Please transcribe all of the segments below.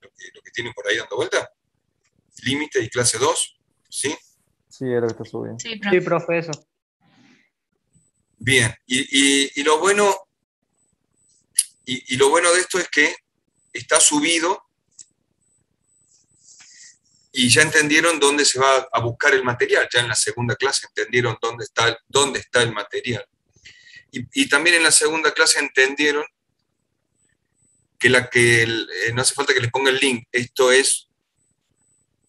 lo que, lo que tienen por ahí dando vuelta? Límite y clase 2, ¿sí? Sí, era lo que está subiendo. Sí, Sí, profe. eso. Bien, y, y- y lo bueno, y, y lo bueno de esto es que está subido y ya entendieron dónde se va a buscar el material. Ya en la segunda clase entendieron dónde está, el- dónde está el material. Y, y también en la segunda clase entendieron que, la que eh, no hace falta que les ponga el link. Esto es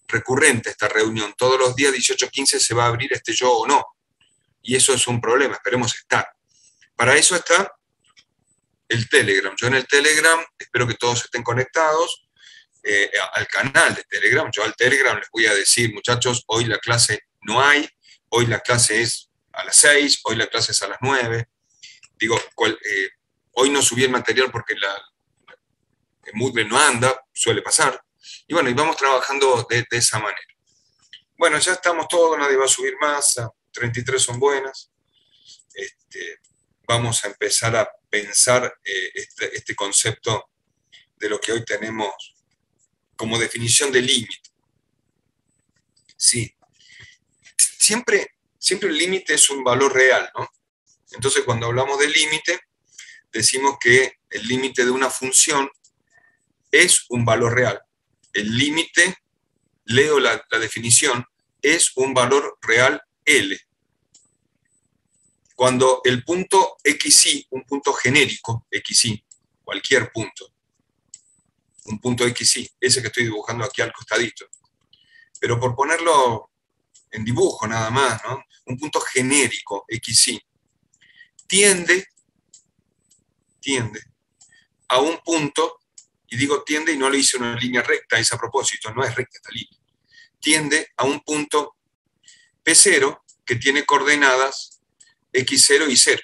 recurrente, esta reunión. Todos los días 18.15 se va a abrir este yo o no. Y eso es un problema, esperemos estar. Para eso está el Telegram. Yo en el Telegram espero que todos estén conectados eh, al canal de Telegram. Yo al Telegram les voy a decir, muchachos, hoy la clase no hay, hoy la clase es a las 6, hoy la clase es a las 9. Digo, eh, hoy no subí el material porque la, Moodle no anda, suele pasar. Y bueno, y vamos trabajando de, esa manera. Bueno, ya estamos todos, nadie va a subir más, a 33 son buenas. Este, vamos a empezar a pensar eh, este, este concepto de lo que hoy tenemos como definición de límite. Sí. Siempre, siempre el límite es un valor real, ¿no? Entonces, cuando hablamos de límite, decimos que el límite de una función es un valor real. El límite, leo la, definición, es un valor real L. Cuando el punto xy, un punto genérico, xy, cualquier punto, un punto xy, ese que estoy dibujando aquí al costadito, pero por ponerlo en dibujo nada más, ¿no? Un punto genérico, xy, tiende, tiende a un punto, y digo tiende y no le hice una línea recta, es a propósito, no es recta esta línea, tiende a un punto P0 que tiene coordenadas x0 y 0.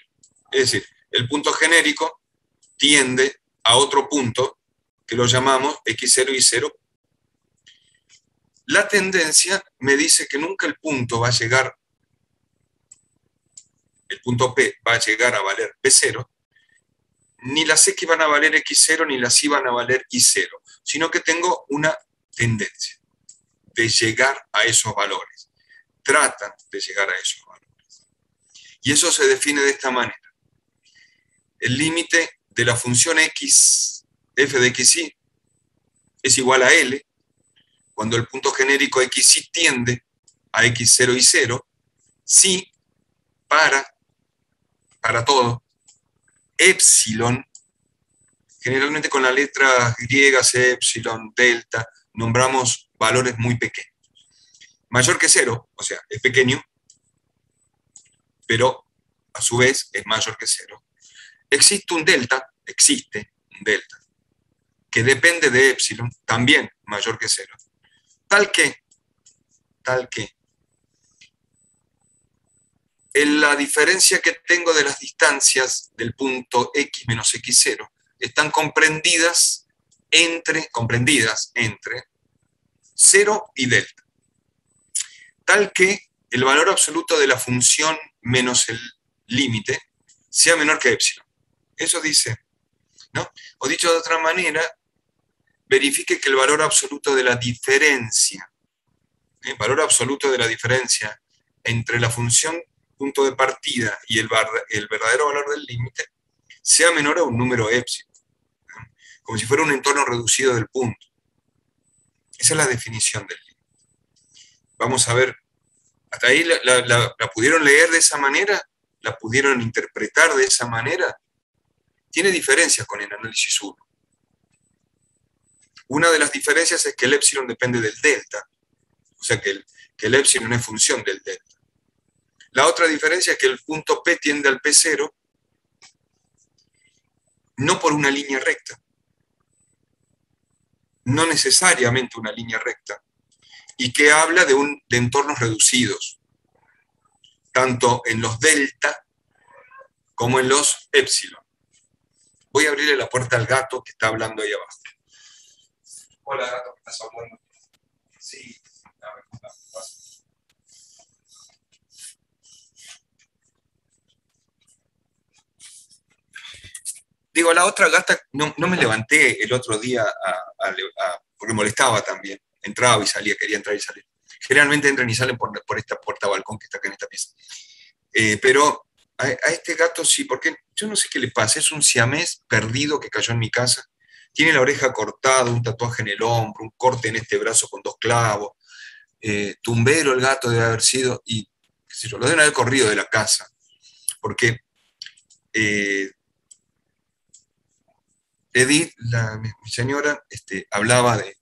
Es decir, el punto genérico tiende a otro punto que lo llamamos x0 y 0. La tendencia me dice que nunca el punto va a llegar, el punto P va a llegar a valer P0, ni las X van a valer X0 ni las Y van a valer Y0, sino que tengo una tendencia de llegar a esos valores. Tratan de llegar a esos valores. Y eso se define de esta manera. El límite de la función x, f de xy, es igual a L, cuando el punto genérico xy tiende a x0 y 0, si para, para todo, epsilon, generalmente con la letra griega, epsilon, delta, nombramos valores muy pequeños. Mayor que cero, o sea, es pequeño, pero a su vez es mayor que cero. Existe un delta, existe un delta, que depende de epsilon, también mayor que cero. Tal que, tal que, la diferencia que tengo de las distancias del punto x menos x0 están comprendidas entre, comprendidas entre 0 y delta. Tal que el valor absoluto de la función menos el límite sea menor que epsilon. Eso dice, ¿no? O dicho de otra manera, verifique que el valor absoluto de la diferencia, el valor absoluto de la diferencia entre la función punto de partida y el, verdadero valor del límite sea menor a un número epsilon, ¿no? como si fuera un entorno reducido del punto. Esa es la definición del límite. Vamos a ver, ¿hasta ahí la pudieron leer de esa manera? ¿La pudieron interpretar de esa manera? Tiene diferencias con el análisis 1. Una de las diferencias es que el epsilon depende del delta, o sea que el, que el epsilon es función del delta. La otra diferencia es que el punto P tiende al P0 no por una línea recta, no necesariamente una línea recta, y que habla de, un, de entornos reducidos, tanto en los delta como en los epsilon. Voy a abrirle la puerta al gato que está hablando ahí abajo. Hola gato, ¿estás hablando? Sí, a ver, Digo, la otra gata, no, no, me levanté el otro día porque molestaba también. Entraba y salía, quería entrar y salir. Generalmente entran y salen por, esta puerta balcón que está acá en esta pieza. Eh, pero a, este gato sí, porque yo no sé qué le pasa, es un siamés perdido que cayó en mi casa. Tiene la oreja cortada, un tatuaje en el hombro, un corte en este brazo con dos clavos. Eh, tumbero el gato debe haber sido, y lo deben haber corrido de la casa. Porque eh, Edith, la, mi, señora, este, hablaba de,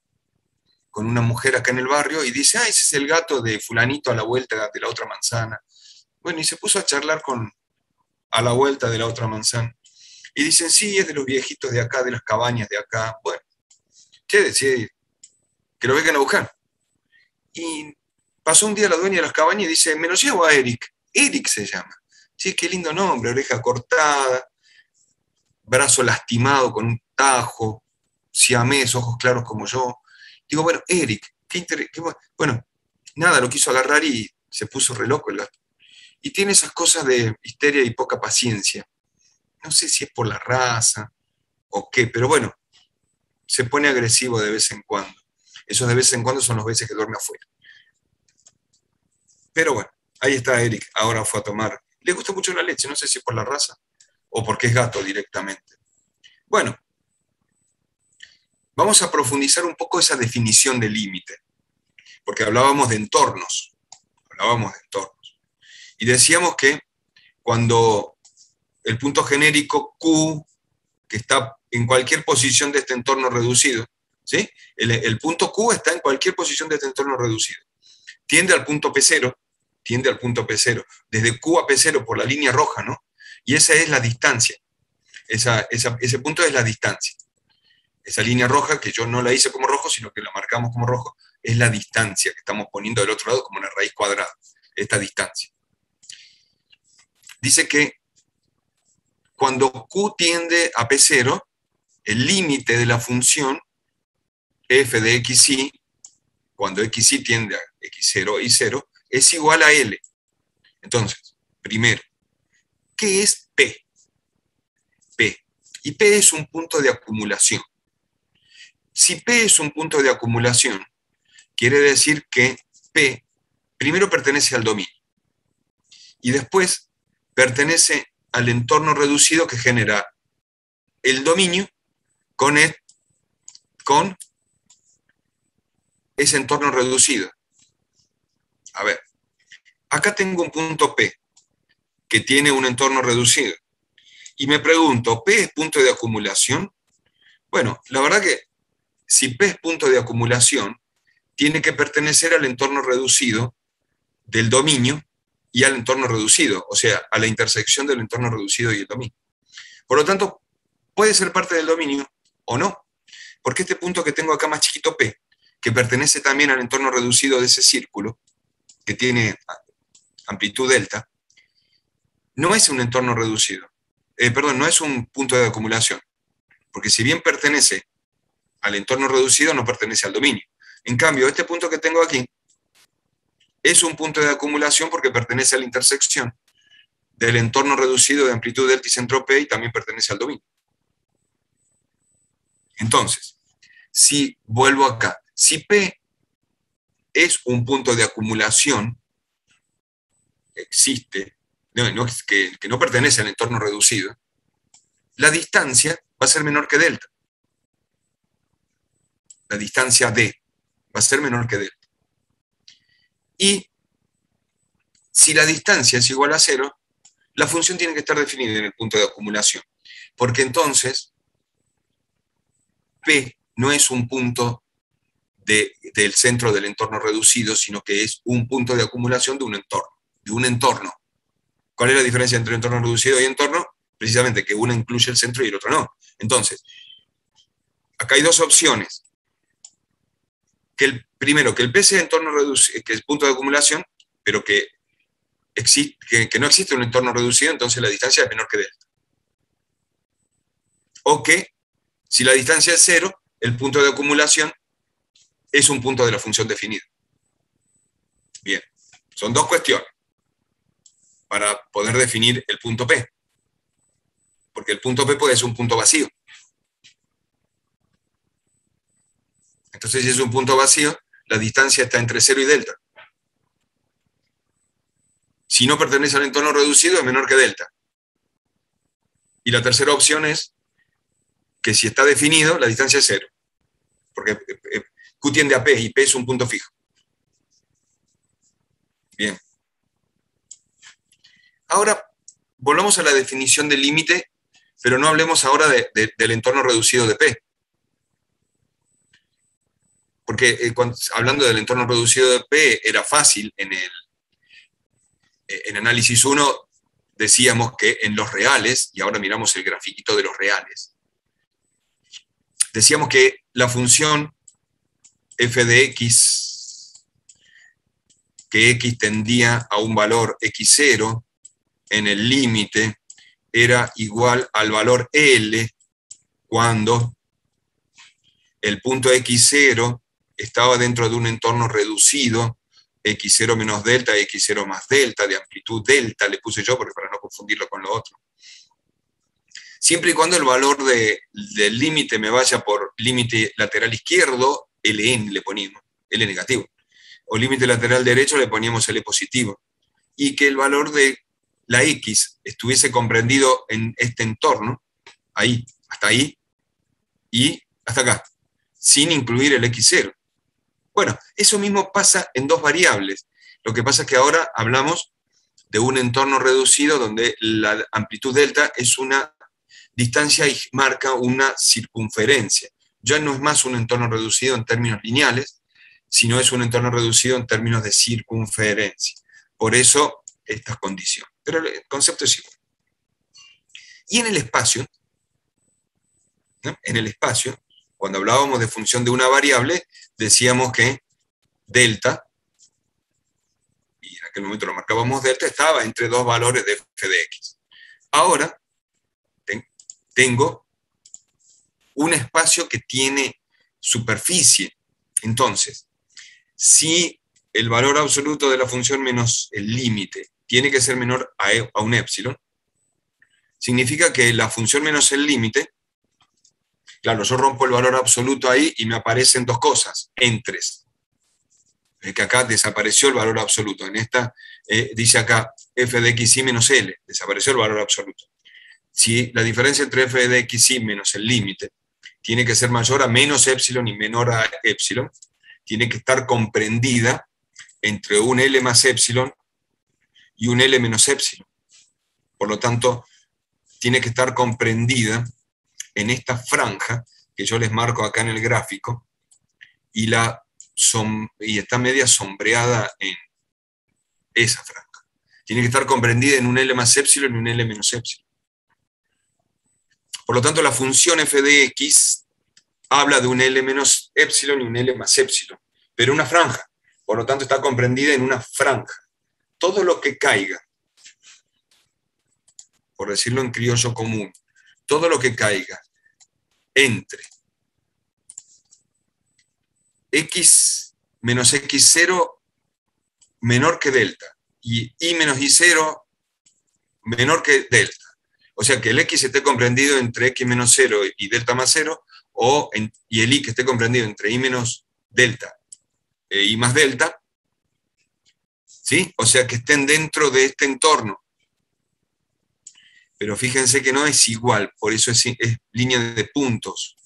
con una mujer acá en el barrio y dice, ah, ese es el gato de fulanito a la vuelta de la otra manzana. Bueno, y se puso a charlar con a la vuelta de la otra manzana. Y dicen, sí, es de los viejitos de acá, de las cabañas de acá. Bueno, ¿qué decir? Que lo vengan a buscar. Y pasó un día la dueña de las cabañas y dice, me lo llevo a Eric. Eric se llama. Sí, qué lindo nombre, oreja cortada, brazo lastimado con un tajo, siamés, ojos claros como yo. Digo, bueno, Eric, qué, bueno. nada, lo quiso agarrar y se puso re loco el gato. Y tiene esas cosas de histeria y poca paciencia. No sé si es por la raza o qué, pero bueno, se pone agresivo de vez en cuando. Esos de vez en cuando son los veces que duerme afuera. Pero bueno, ahí está Eric, ahora fue a tomar. Le gusta mucho la leche, no sé si es por la raza o porque es gato directamente. Bueno, vamos a profundizar un poco esa definición de límite, porque hablábamos de entornos, hablábamos de entornos. Y decíamos que cuando el punto genérico Q, que está en cualquier posición de este entorno reducido, ¿sí? el, punto Q está en cualquier posición de este entorno reducido, tiende al punto P0, tiende al punto P0, desde Q a P0 por la línea roja, ¿no? Y esa es la distancia. ese punto es la distancia. Esa línea roja, que yo no la hice como rojo, sino que la marcamos como rojo, es la distancia que estamos poniendo del otro lado como una raíz cuadrada, esta distancia. Dice que cuando Q tiende a P0, el límite de la función f de xy, cuando xy tiende a x0 y 0, es igual a L. Entonces, primero, ¿Qué es P? P. Y P es un punto de acumulación. Si P es un punto de acumulación, quiere decir que P primero pertenece al dominio y después pertenece al entorno reducido que genera el dominio con, con ese entorno reducido. A ver, acá tengo un punto P que tiene un entorno reducido. Y me pregunto, ¿P es punto de acumulación? Bueno, la verdad que si P es punto de acumulación, tiene que pertenecer al entorno reducido del dominio y al entorno reducido, o sea, a la intersección del entorno reducido y el dominio. Por lo tanto, puede ser parte del dominio o no, porque este punto que tengo acá más chiquito P, que pertenece también al entorno reducido de ese círculo, que tiene amplitud delta, no es un entorno reducido, eh, perdón, no es un punto de acumulación, porque si bien pertenece al entorno reducido, no pertenece al dominio. En cambio, este punto que tengo aquí es un punto de acumulación porque pertenece a la intersección del entorno reducido de amplitud delta y P y también pertenece al dominio. Entonces, si vuelvo acá, si P es un punto de acumulación, existe que, no pertenece al entorno reducido, la distancia va a ser menor que delta. La distancia D va a ser menor que delta. Y si la distancia es igual a cero, la función tiene que estar definida en el punto de acumulación. Porque entonces, P no es un punto del centro del entorno reducido, sino que es un punto de acumulación de un entorno, de un entorno ¿Cuál es la diferencia entre entorno reducido y entorno? Precisamente que uno incluye el centro y el otro no. Entonces, acá hay dos opciones. Que el, primero, que el P sea entorno reducido, que es punto de acumulación, pero que, que, no existe un entorno reducido, entonces la distancia es menor que delta. O que, si la distancia es cero, el punto de acumulación es un punto de la función definida. Bien, son dos cuestiones para poder definir el punto P. Porque el punto P puede ser un punto vacío. Entonces, si es un punto vacío, la distancia está entre 0 y delta. Si no pertenece al entorno reducido, es menor que delta. Y la tercera opción es que si está definido, la distancia es 0. Porque eh, eh, Q tiende a P y P es un punto fijo. Bien. Ahora, volvamos a la definición del límite, pero no hablemos ahora del entorno reducido de P. Porque eh, hablando del entorno reducido de P, era fácil en el eh, en análisis 1 decíamos que en los reales, y ahora miramos el grafiquito de los reales, decíamos que la función f de x, que x tendía a un valor x0 en el límite, era igual al valor L cuando el punto x0 estaba dentro de un entorno reducido, x0 menos delta, x0 más delta, de amplitud delta, le puse yo porque para no confundirlo con lo otro. Siempre y cuando el valor del límite me vaya por límite lateral izquierdo, Ln le ponemos, L negativo. O límite lateral derecho le poníamos L positivo. Y que el valor de la X estuviese comprendido en este entorno, ahí, hasta ahí, y hasta acá, sin incluir el X0. Bueno, eso mismo pasa en dos variables. Lo que pasa es que ahora hablamos de un entorno reducido donde la amplitud delta es una distancia y marca una circunferencia. Ya no es más un entorno reducido en términos lineales, sino es un entorno reducido en términos de circunferencia. Por eso, estas condiciones. Pero el concepto es igual. Y en el espacio, en el espacio, cuando hablábamos de función de una variable, decíamos que delta, y en aquel momento lo marcábamos delta, estaba entre dos valores de f de x. Ahora tengo un espacio que tiene superficie. Entonces, si el valor absoluto de la función menos el límite tiene que ser menor a, e, a un épsilon, significa que la función menos el límite Claro, yo rompo el valor absoluto ahí y me aparecen dos cosas, entres. Es que acá desapareció el valor absoluto. En esta eh, dice acá f de xy menos l, desapareció el valor absoluto. Si la diferencia entre f de xy menos el límite tiene que ser mayor a menos epsilon y menor a epsilon, tiene que estar comprendida entre un L más epsilon y un L menos epsilon. Por lo tanto, tiene que estar comprendida en esta franja que yo les marco acá en el gráfico y, la y está media sombreada en esa franja. Tiene que estar comprendida en un L más epsilon y un L menos epsilon. Por lo tanto, la función f de x habla de un L menos epsilon y un L más epsilon, pero una franja. Por lo tanto, está comprendida en una franja. Todo lo que caiga, por decirlo en criollo común, todo lo que caiga entre x menos x0 menor que delta y y menos y0 menor que delta. O sea, que el x esté comprendido entre x menos 0 y delta más 0, o y el y que esté comprendido entre y menos delta e y más delta, ¿sí? O sea, que estén dentro de este entorno pero fíjense que no es igual, por eso es, línea de puntos.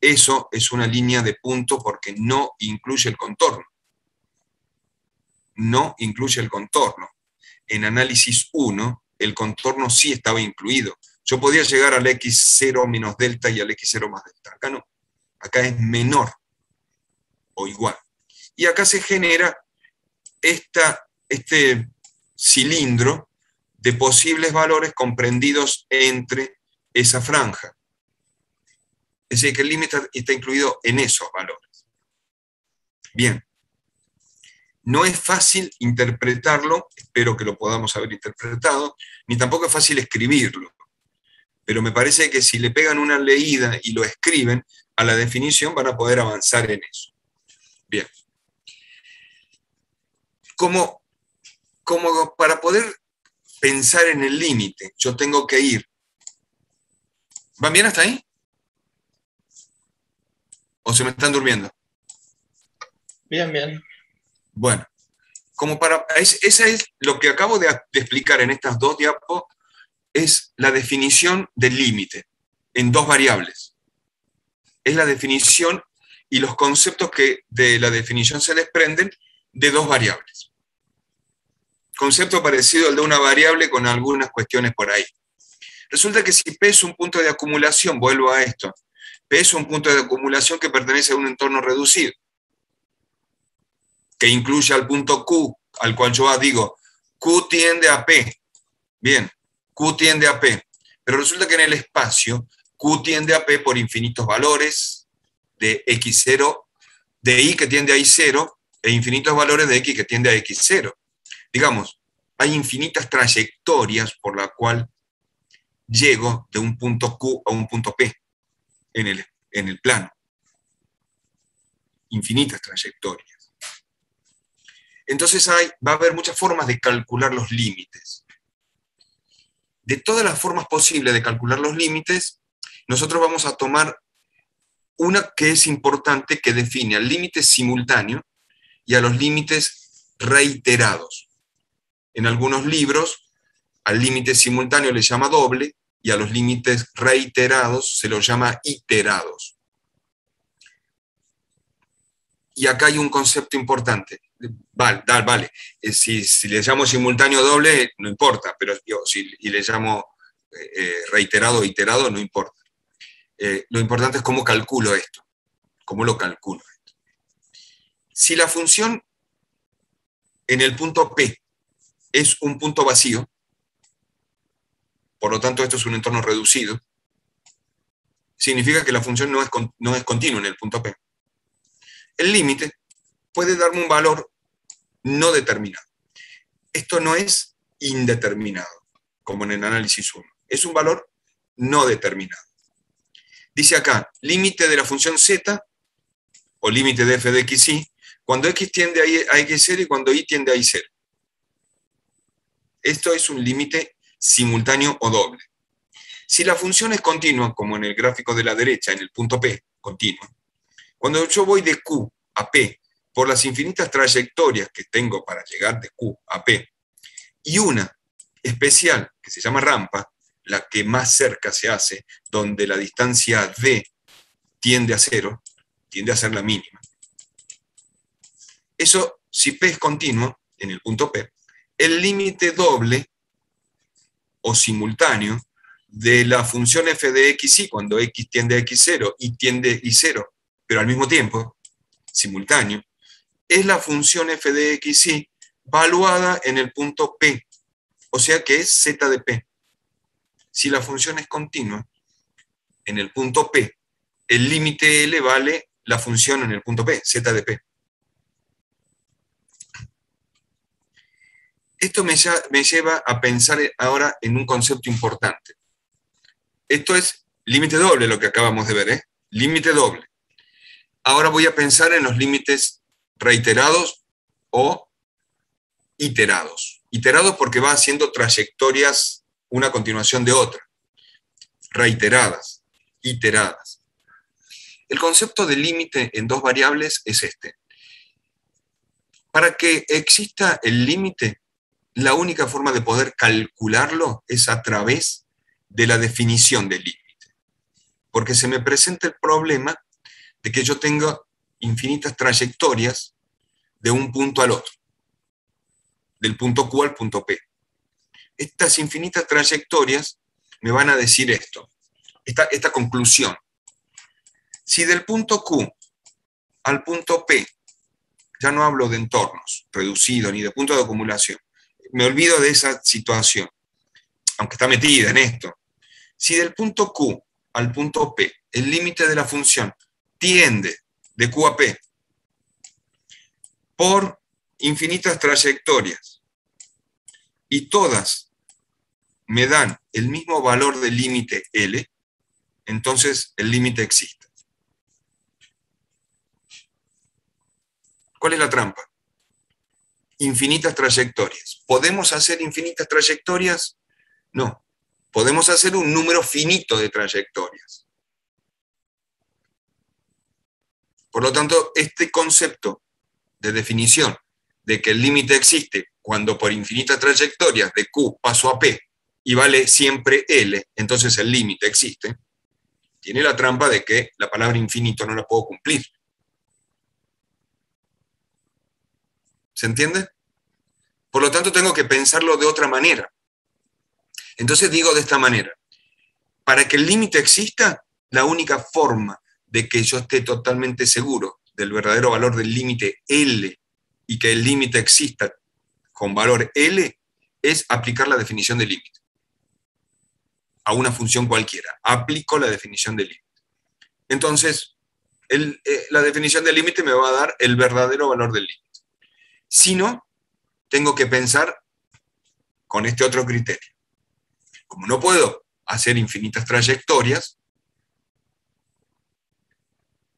Eso es una línea de puntos porque no incluye el contorno. No incluye el contorno. En análisis 1, el contorno sí estaba incluido. Yo podía llegar al x0 menos delta y al x0 más delta. Acá no. Acá es menor o igual. Y acá se genera esta, este cilindro de posibles valores comprendidos entre esa franja. Es decir, que el límite está incluido en esos valores. Bien. No es fácil interpretarlo, espero que lo podamos haber interpretado, ni tampoco es fácil escribirlo. Pero me parece que si le pegan una leída y lo escriben a la definición van a poder avanzar en eso. Bien. Como, como para poder pensar en el límite. Yo tengo que ir. ¿Van bien hasta ahí? ¿O se me están durmiendo? Bien, bien. Bueno, como para, esa es lo que acabo de, de explicar en estas dos diapos, es la definición del límite en dos variables. Es la definición y los conceptos que de la definición se desprenden de dos variables. Concepto parecido al de una variable con algunas cuestiones por ahí. Resulta que si P es un punto de acumulación, vuelvo a esto, P es un punto de acumulación que pertenece a un entorno reducido, que incluye al punto Q, al cual yo digo, Q tiende a P. Bien, Q tiende a P. Pero resulta que en el espacio, Q tiende a P por infinitos valores de X0, de I que tiende a I0, e infinitos valores de X que tiende a X0. Digamos, hay infinitas trayectorias por la cual llego de un punto Q a un punto P en el, en el plano. Infinitas trayectorias. Entonces hay, va a haber muchas formas de calcular los límites. De todas las formas posibles de calcular los límites, nosotros vamos a tomar una que es importante que define al límite simultáneo y a los límites reiterados. En algunos libros, al límite simultáneo le llama doble y a los límites reiterados se los llama iterados. Y acá hay un concepto importante. Vale, vale. Eh, si, le llamo simultáneo doble, no importa, pero si y le llamo eh, eh, reiterado o iterado, no importa. lo importante es cómo calculo esto, cómo lo calculo. Si la función en el punto P es un punto vacío, por lo tanto esto es un entorno reducido, significa que la función no es, no es continua en el punto P. El límite puede darme un valor no determinado. Esto no es indeterminado, como en el análisis 1. Es un valor no determinado. Dice acá, límite de la función z, o límite de f de x, y, cuando x tiende a x0 y cuando y tiende a y0. Esto es un límite simultáneo o doble. Si la función es continua, como en el gráfico de la derecha, en el punto P, continua, cuando yo voy de Q a P por las infinitas trayectorias que tengo para llegar de Q a P, y una especial que se llama rampa, la que más cerca se hace, donde la distancia D tiende a cero, tiende a ser la mínima. Eso, si P es continuo, en el punto P, el límite doble o simultáneo de la función f de x y cuando x tiende a x0 y tiende a y0, pero al mismo tiempo, simultáneo, es la función f de x y valuada en el punto P, o sea que es z de P. Si la función es continua, en el punto P, el límite L vale la función en el punto P, z de P. Esto me, lleva a pensar ahora en un concepto importante. Esto es límite doble, lo que acabamos de ver, ¿eh? Límite doble. Ahora voy a pensar en los límites reiterados o iterados. Iterados porque va haciendo trayectorias una continuación de otra. Reiteradas, iteradas. El concepto de límite en dos variables es este. Para que exista el límite, la única forma de poder calcularlo es a través de la definición del límite. Porque se me presenta el problema de que yo tenga infinitas trayectorias de un punto al otro, del punto Q al punto P. Estas infinitas trayectorias me van a decir esto, esta, esta conclusión. Si del punto Q al punto P, ya no hablo de entornos reducidos ni de punto de acumulación, me olvido de esa situación, aunque está metida en esto. Si del punto Q al punto P, el límite de la función tiende de Q a P por infinitas trayectorias y todas me dan el mismo valor del límite L, entonces el límite existe. ¿Cuál es la trampa? Infinitas trayectorias. ¿Podemos hacer infinitas trayectorias? No. Podemos hacer un número finito de trayectorias. Por lo tanto, este concepto de definición de que el límite existe cuando por infinitas trayectorias de Q paso a P y vale siempre L, entonces el límite existe, tiene la trampa de que la palabra infinito no la puedo cumplir. ¿Se entiende? Por lo tanto, tengo que pensarlo de otra manera. Entonces digo de esta manera, para que el límite exista, la única forma de que yo esté totalmente seguro del verdadero valor del límite L y que el límite exista con valor L es aplicar la definición de límite a una función cualquiera. Aplico la definición de límite. Entonces, eh, la definición de límite me va a dar el verdadero valor del límite. Si no, tengo que pensar con este otro criterio. Como no puedo hacer infinitas trayectorias,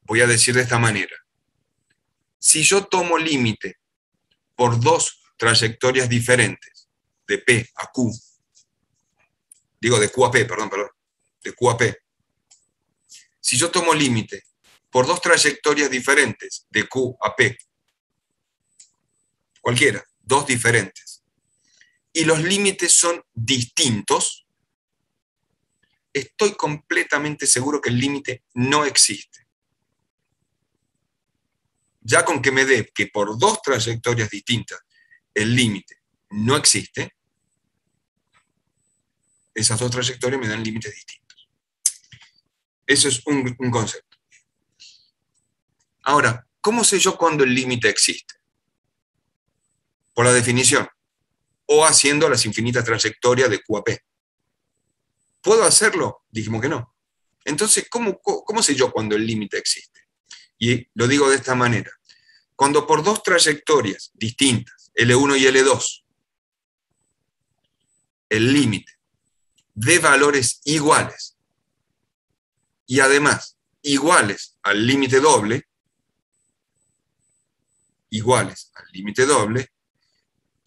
voy a decir de esta manera. Si yo tomo límite por dos trayectorias diferentes, de P a Q, digo de Q a P, perdón, perdón, de Q a P, si yo tomo límite por dos trayectorias diferentes, de Q a P, cualquiera, dos diferentes, y los límites son distintos, estoy completamente seguro que el límite no existe. Ya con que me dé que por dos trayectorias distintas el límite no existe, esas dos trayectorias me dan límites distintos. Eso es un, un concepto. Ahora, ¿cómo sé yo cuándo el límite existe? Por la definición, o haciendo las infinitas trayectorias de Q a P. ¿Puedo hacerlo? Dijimos que no. Entonces, ¿cómo, cómo sé yo cuando el límite existe? Y lo digo de esta manera. Cuando por dos trayectorias distintas, L1 y L2, el límite de valores iguales y además iguales al límite doble, iguales al límite doble,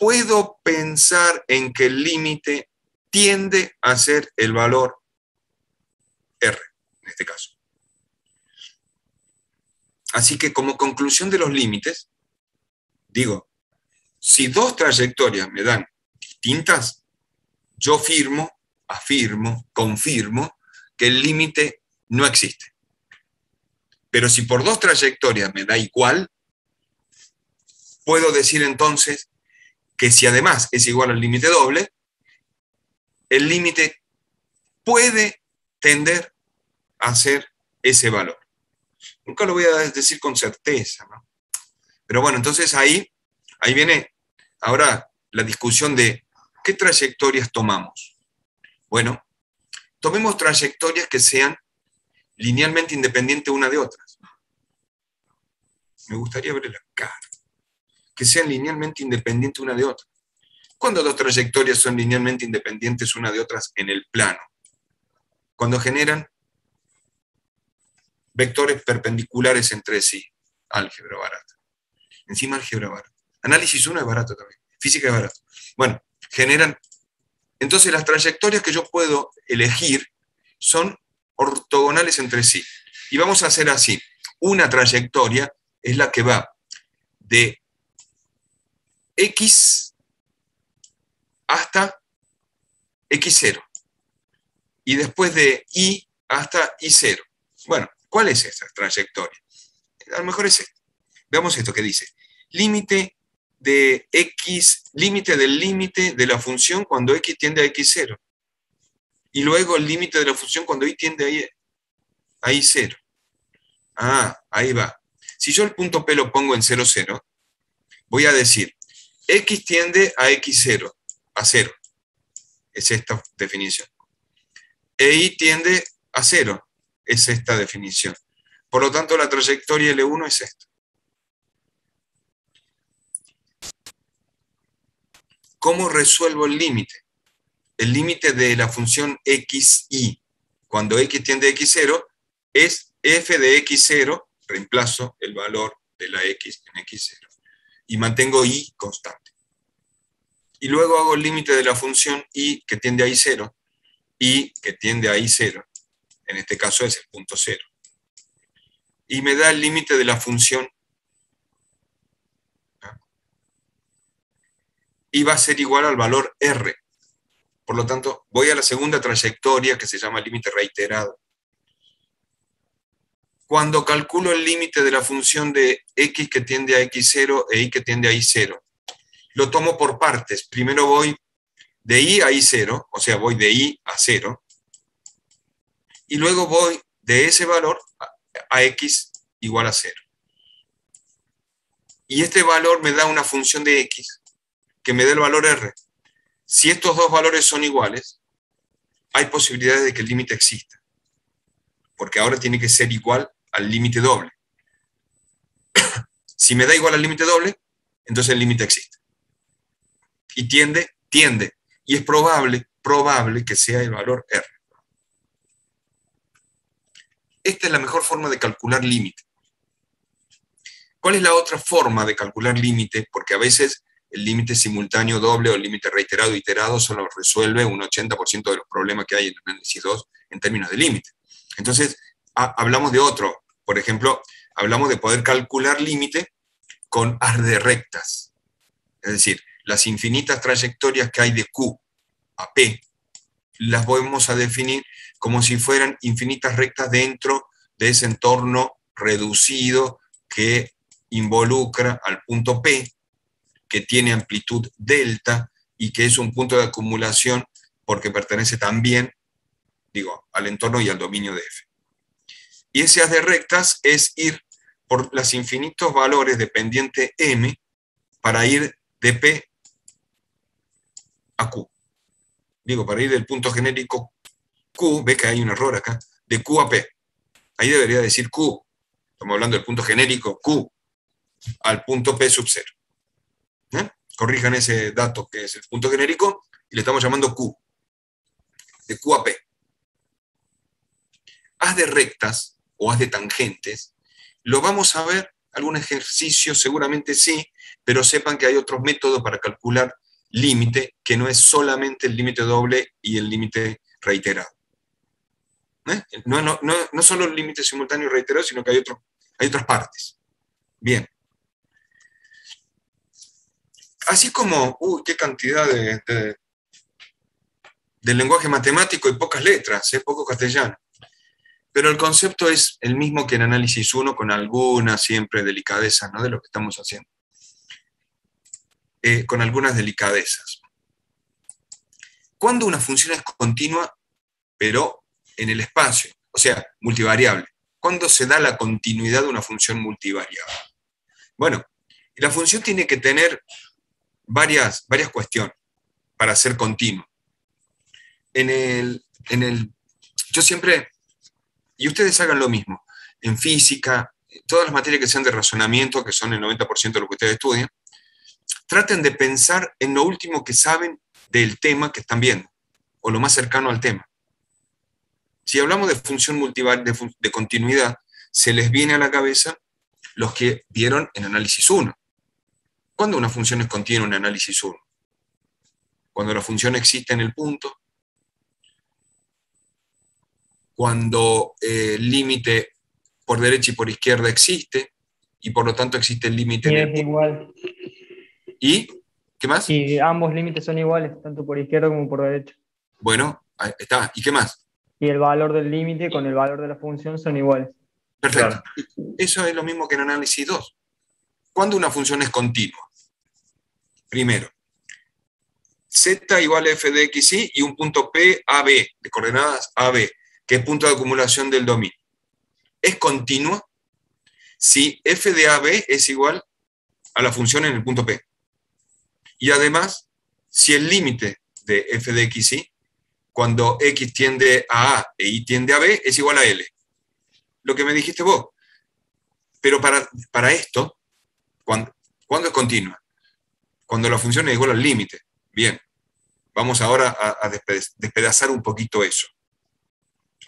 puedo pensar en que el límite tiende a ser el valor R, en este caso. Así que como conclusión de los límites, digo, si dos trayectorias me dan distintas, yo firmo, afirmo, confirmo que el límite no existe. Pero si por dos trayectorias me da igual, puedo decir entonces que si además es igual al límite doble, el límite puede tender a ser ese valor. Nunca lo voy a decir con certeza, ¿no? Pero bueno, entonces ahí, ahí viene ahora la discusión de qué trayectorias tomamos. Bueno, tomemos trayectorias que sean linealmente independientes una de otras. Me gustaría ver la cara. Que sean linealmente independientes una de otra. ¿Cuándo dos trayectorias son linealmente independientes una de otras en el plano? Cuando generan vectores perpendiculares entre sí. Álgebra barata. Encima álgebra barata. Análisis 1 es barato también. Física es barato. Bueno, generan... Entonces las trayectorias que yo puedo elegir son ortogonales entre sí. Y vamos a hacer así. Una trayectoria es la que va de x hasta x0. Y después de y hasta y0. Bueno, ¿cuál es esa trayectoria? A lo mejor es esto. Veamos esto que dice. Límite de x, límite del límite de la función cuando x tiende a x0. Y luego el límite de la función cuando y tiende a y0. Ah, ahí va. Si yo el punto P lo pongo en 0, 0, voy a decir, x tiende a x0 a cero. Es esta definición. E I tiende a cero. Es esta definición. Por lo tanto, la trayectoria L1 es esta. ¿Cómo resuelvo el límite? El límite de la función xy, cuando x tiende a x0, es f de x0, reemplazo el valor de la x en x0, y mantengo i constante. Y luego hago el límite de la función i que tiende a i0, i que tiende a i0, en este caso es el punto 0. Y me da el límite de la función y va a ser igual al valor R. Por lo tanto, voy a la segunda trayectoria que se llama límite reiterado. Cuando calculo el límite de la función de x que tiende a x0 e y que tiende a y0, lo tomo por partes. Primero voy de y a y0, o sea, voy de y a 0, y luego voy de ese valor a x igual a 0. Y este valor me da una función de x que me dé el valor r. Si estos dos valores son iguales, hay posibilidades de que el límite exista. Porque ahora tiene que ser igual al límite doble. si me da igual al límite doble, entonces el límite existe. Y tiende, tiende. Y es probable, probable que sea el valor R. Esta es la mejor forma de calcular límite. ¿Cuál es la otra forma de calcular límite? Porque a veces el límite simultáneo doble o el límite reiterado iterado solo resuelve un 80% de los problemas que hay en el análisis 2 en términos de límite. Entonces, hablamos de otro. Por ejemplo, hablamos de poder calcular límite con haz de rectas. Es decir, las infinitas trayectorias que hay de Q a P, las podemos a definir como si fueran infinitas rectas dentro de ese entorno reducido que involucra al punto P, que tiene amplitud delta y que es un punto de acumulación porque pertenece también, digo, al entorno y al dominio de F. Y ese haz de rectas es ir por los infinitos valores de pendiente M para ir de P a Q. Digo, para ir del punto genérico Q, ve que hay un error acá, de Q a P. Ahí debería decir Q. Estamos hablando del punto genérico Q al punto P sub 0. ¿Eh? Corrijan ese dato que es el punto genérico y le estamos llamando Q. De Q a P. Haz de rectas o haz de tangentes, lo vamos a ver, algún ejercicio seguramente sí, pero sepan que hay otros métodos para calcular límite, que no es solamente el límite doble y el límite reiterado. ¿Eh? No, no, no, solo el límite simultáneo y reiterado, sino que hay, otro, hay otras partes. Bien. Así como, uy, qué cantidad de, de, lenguaje matemático y pocas letras, ¿eh? poco castellano. Pero el concepto es el mismo que en análisis 1, con algunas siempre delicadezas ¿no? de lo que estamos haciendo. Eh, con algunas delicadezas. Cuando una función es continua, pero en el espacio, o sea, multivariable. ¿Cuándo se da la continuidad de una función multivariable? Bueno, la función tiene que tener varias, varias cuestiones para ser continua. En el, en el, yo siempre, y ustedes hagan lo mismo, en física, todas las materias que sean de razonamiento, que son el 90% de lo que ustedes estudian, traten de pensar en lo último que saben del tema que están viendo, o lo más cercano al tema. Si hablamos de función multivariable, de, de continuidad, se les viene a la cabeza los que vieron en análisis 1. ¿Cuándo una función es continua en análisis 1? Cuando la función existe en el punto, cuando eh, el límite por derecha y por izquierda existe, y por lo tanto existe el límite en el igual. ¿Y qué más? Y ambos límites son iguales, tanto por izquierda como por derecha. Bueno, ahí está. ¿Y qué más? Y el valor del límite con el valor de la función son iguales. Perfecto. Eso es lo mismo que en análisis 2. ¿Cuándo una función es continua? Primero, z igual a f de x, y y un punto p, a, b, de coordenadas a, b, que es punto de acumulación del dominio. ¿Es continua? Si f de ab es igual a la función en el punto p. Y además, si el límite de f de x, y, cuando x tiende a a e y tiende a b, es igual a l. Lo que me dijiste vos. Pero para, para esto, ¿cuándo, ¿cuándo es continua? Cuando la función es igual al límite. Bien. Vamos ahora a despedazar un poquito eso.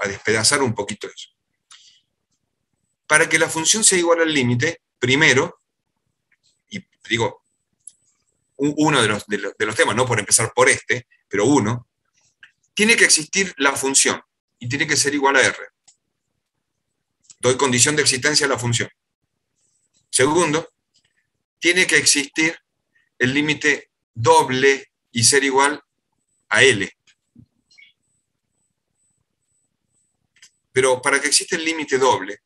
A despedazar un poquito eso. Para que la función sea igual al límite, primero, y digo, uno de los, de, los, temas, no por empezar por este, pero uno, tiene que existir la función y tiene que ser igual a R. Doy condición de existencia a la función. Segundo, tiene que existir el límite doble y ser igual a L. Pero para que exista el límite doble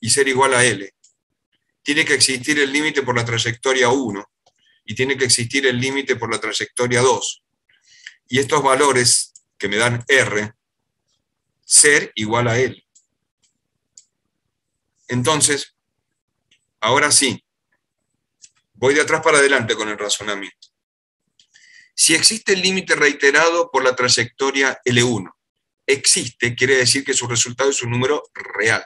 y ser igual a L, tiene que existir el límite por la trayectoria 1 y tiene que existir el límite por la trayectoria 2. Y estos valores que me dan R, ser igual a L. Entonces, ahora sí, voy de atrás para adelante con el razonamiento. Si existe el límite reiterado por la trayectoria L1, existe quiere decir que su resultado es un número real.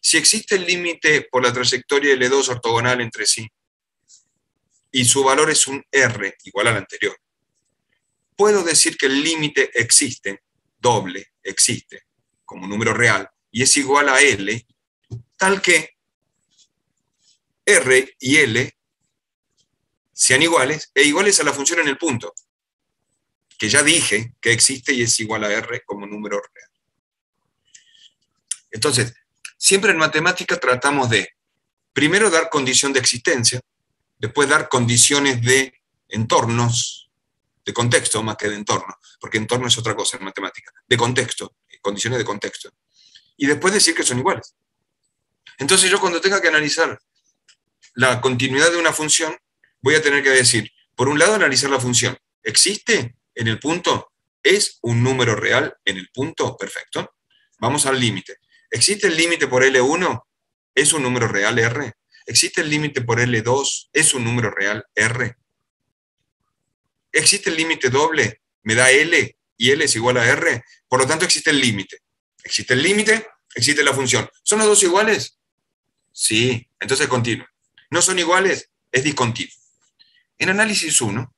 Si existe el límite por la trayectoria L2 ortogonal entre sí y su valor es un R igual al anterior, puedo decir que el límite existe, doble, existe, como número real, y es igual a L, tal que R y L sean iguales e iguales a la función en el punto, que ya dije que existe y es igual a R como número real. Entonces, Siempre en matemática tratamos de, primero, dar condición de existencia, después dar condiciones de entornos, de contexto más que de entorno, porque entorno es otra cosa en matemática, de contexto, condiciones de contexto, y después decir que son iguales. Entonces yo cuando tenga que analizar la continuidad de una función, voy a tener que decir, por un lado, analizar la función. ¿Existe en el punto? ¿Es un número real en el punto? Perfecto. Vamos al límite. ¿Existe el límite por L1? ¿Es un número real R? ¿Existe el límite por L2? ¿Es un número real R? ¿Existe el límite doble? ¿Me da L y L es igual a R? Por lo tanto, existe el límite. ¿Existe el límite? Existe la función. ¿Son los dos iguales? Sí, entonces continuo. ¿No son iguales? Es discontinuo. En análisis 1,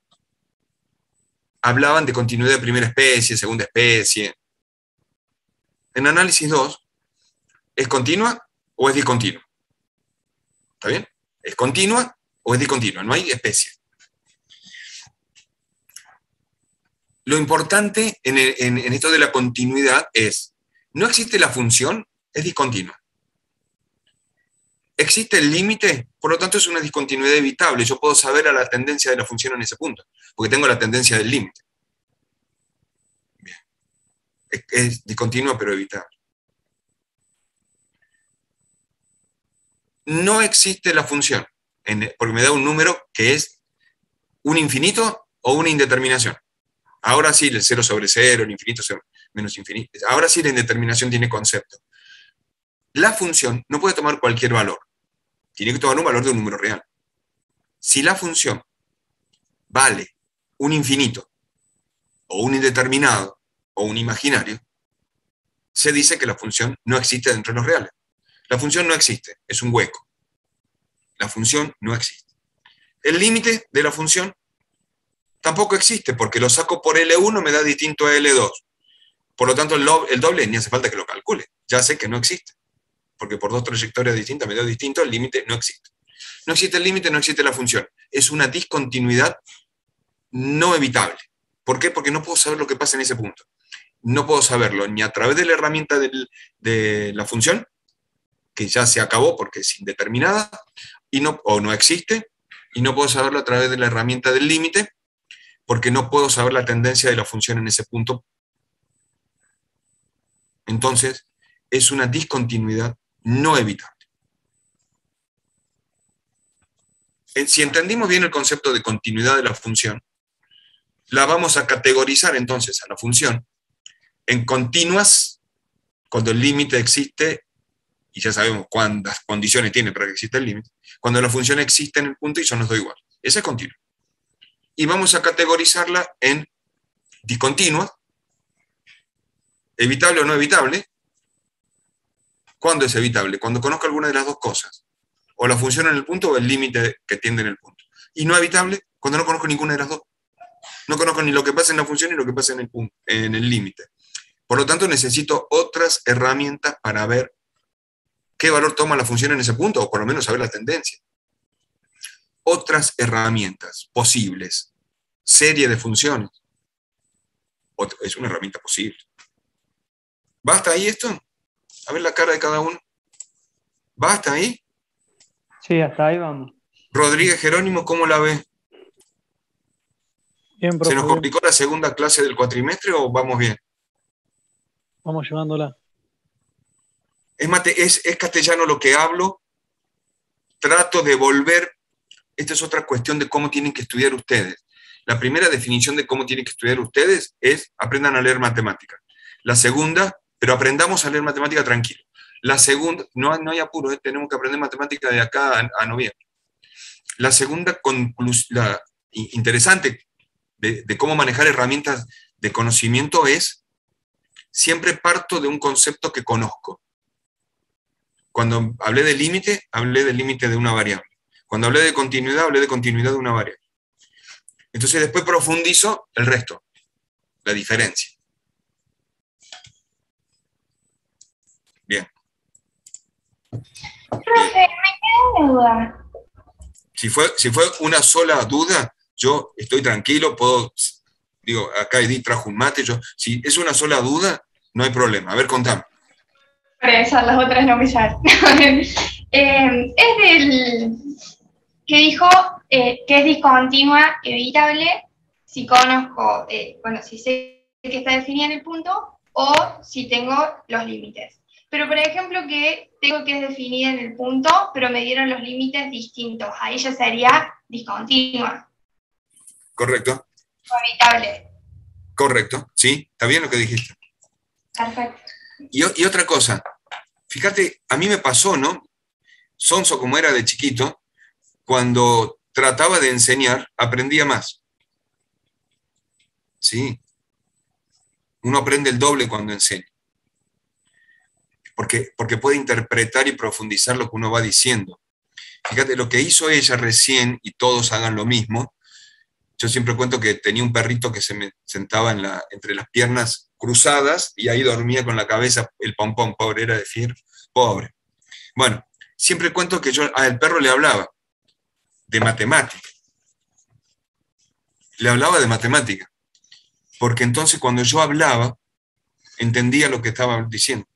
hablaban de continuidad de primera especie, segunda especie. En análisis 2, ¿Es continua o es discontinua? ¿Está bien? ¿Es continua o es discontinua? No hay especie. Lo importante en, esto de la continuidad es, no existe la función, es discontinua. Existe el límite, por lo tanto es una discontinuidad evitable. Yo puedo saber a la tendencia de la función en ese punto, porque tengo la tendencia del límite. Bien. es discontinua pero evitable. no existe la función, porque me da un número que es un infinito o una indeterminación. Ahora sí, el 0 sobre 0, el infinito menos infinito. Ahora sí la indeterminación tiene concepto. La función no puede tomar cualquier valor. Tiene que tomar un valor de un número real. Si la función vale un infinito, o un indeterminado, o un imaginario, se dice que la función no existe dentro de los reales. La función no existe, es un hueco. La función no existe. El límite de la función tampoco existe, porque lo saco por L1 me da distinto a L2. Por lo tanto, el doble ni hace falta que lo calcule. Ya sé que no existe. Porque por dos trayectorias distintas me da distinto, el límite no existe. No existe el límite, no existe la función. Es una discontinuidad no evitable. ¿Por qué? Porque no puedo saber lo que pasa en ese punto. No puedo saberlo ni a través de la herramienta de la función, que ya se acabó porque es indeterminada y no, o no existe, y no puedo saberlo a través de la herramienta del límite, porque no puedo saber la tendencia de la función en ese punto. Entonces, es una discontinuidad no evitable. Si entendimos bien el concepto de continuidad de la función, la vamos a categorizar entonces a la función en continuas, cuando el límite existe y ya sabemos cuántas condiciones tiene para que exista el límite, cuando la función existe en el punto y son los dos iguales. Esa es continua. Y vamos a categorizarla en discontinua, evitable o no evitable. ¿Cuándo es evitable? Cuando conozco alguna de las dos cosas. O la función en el punto o el límite que tiende en el punto. Y no evitable cuando no conozco ninguna de las dos. No conozco ni lo que pasa en la función ni lo que pasa en el, en el límite. Por lo tanto, necesito otras herramientas para ver qué valor toma la función en ese punto, o por lo menos saber la tendencia. Otras herramientas posibles, serie de funciones. Es una herramienta posible. ¿Basta ahí esto? A ver la cara de cada uno. ¿Basta ahí? Sí, hasta ahí vamos. Rodríguez Jerónimo, ¿cómo la ve? Bien, profe, ¿Se nos bien. complicó la segunda clase del cuatrimestre o vamos bien? Vamos llevándola. Es, mate- es, es castellano lo que hablo, trato de volver, esta es otra cuestión de cómo tienen que estudiar ustedes. La primera definición de cómo tienen que estudiar ustedes es aprendan a leer matemática. La segunda, pero aprendamos a leer matemática tranquilo. La segunda, no, hay- no hay apuro, ¿eh? tenemos que aprender matemática de acá a, a noviembre. La segunda conclusión interesante de, de cómo manejar herramientas de conocimiento es, siempre parto de un concepto que conozco. Cuando hablé de límite, hablé del límite de una variable. Cuando hablé de continuidad, hablé de continuidad de una variable. Entonces después profundizo el resto, la diferencia. Bien. Profe, me queda una duda. Si fue, si fue una sola duda, yo estoy tranquilo, puedo, digo, acá Edith trajo un mate, yo, si es una sola duda, no hay problema. A ver, contame. Para esas las otras no salen. Eh, es del que dijo eh, que es discontinua, evitable, si conozco, eh, bueno, si sé que está definida en el punto o si tengo los límites. Pero, por ejemplo, que tengo que es definida en el punto, pero me dieron los límites distintos. Ahí ya sería discontinua, ¿Correcto? o evitable. Correcto. ¿Sí? ¿Está bien lo que dijiste? Perfecto. Y otra cosa, fíjate, a mí me pasó, ¿no? Sonso como era de chiquito, cuando trataba de enseñar, aprendía más. Sí. Uno aprende el doble cuando enseña. Porque, porque puede interpretar y profundizar lo que uno va diciendo. Fíjate, lo que hizo ella recién, y todos hagan lo mismo, yo siempre cuento que tenía un perrito que se me sentaba entre las piernas cruzadas y ahí dormía con la cabeza, el pompón, pobre, era decir, pobre. Bueno, siempre cuento que yo al perro le hablaba de matemática. Le hablaba de matemática. Porque entonces cuando yo hablaba, entendía lo que estaba diciendo.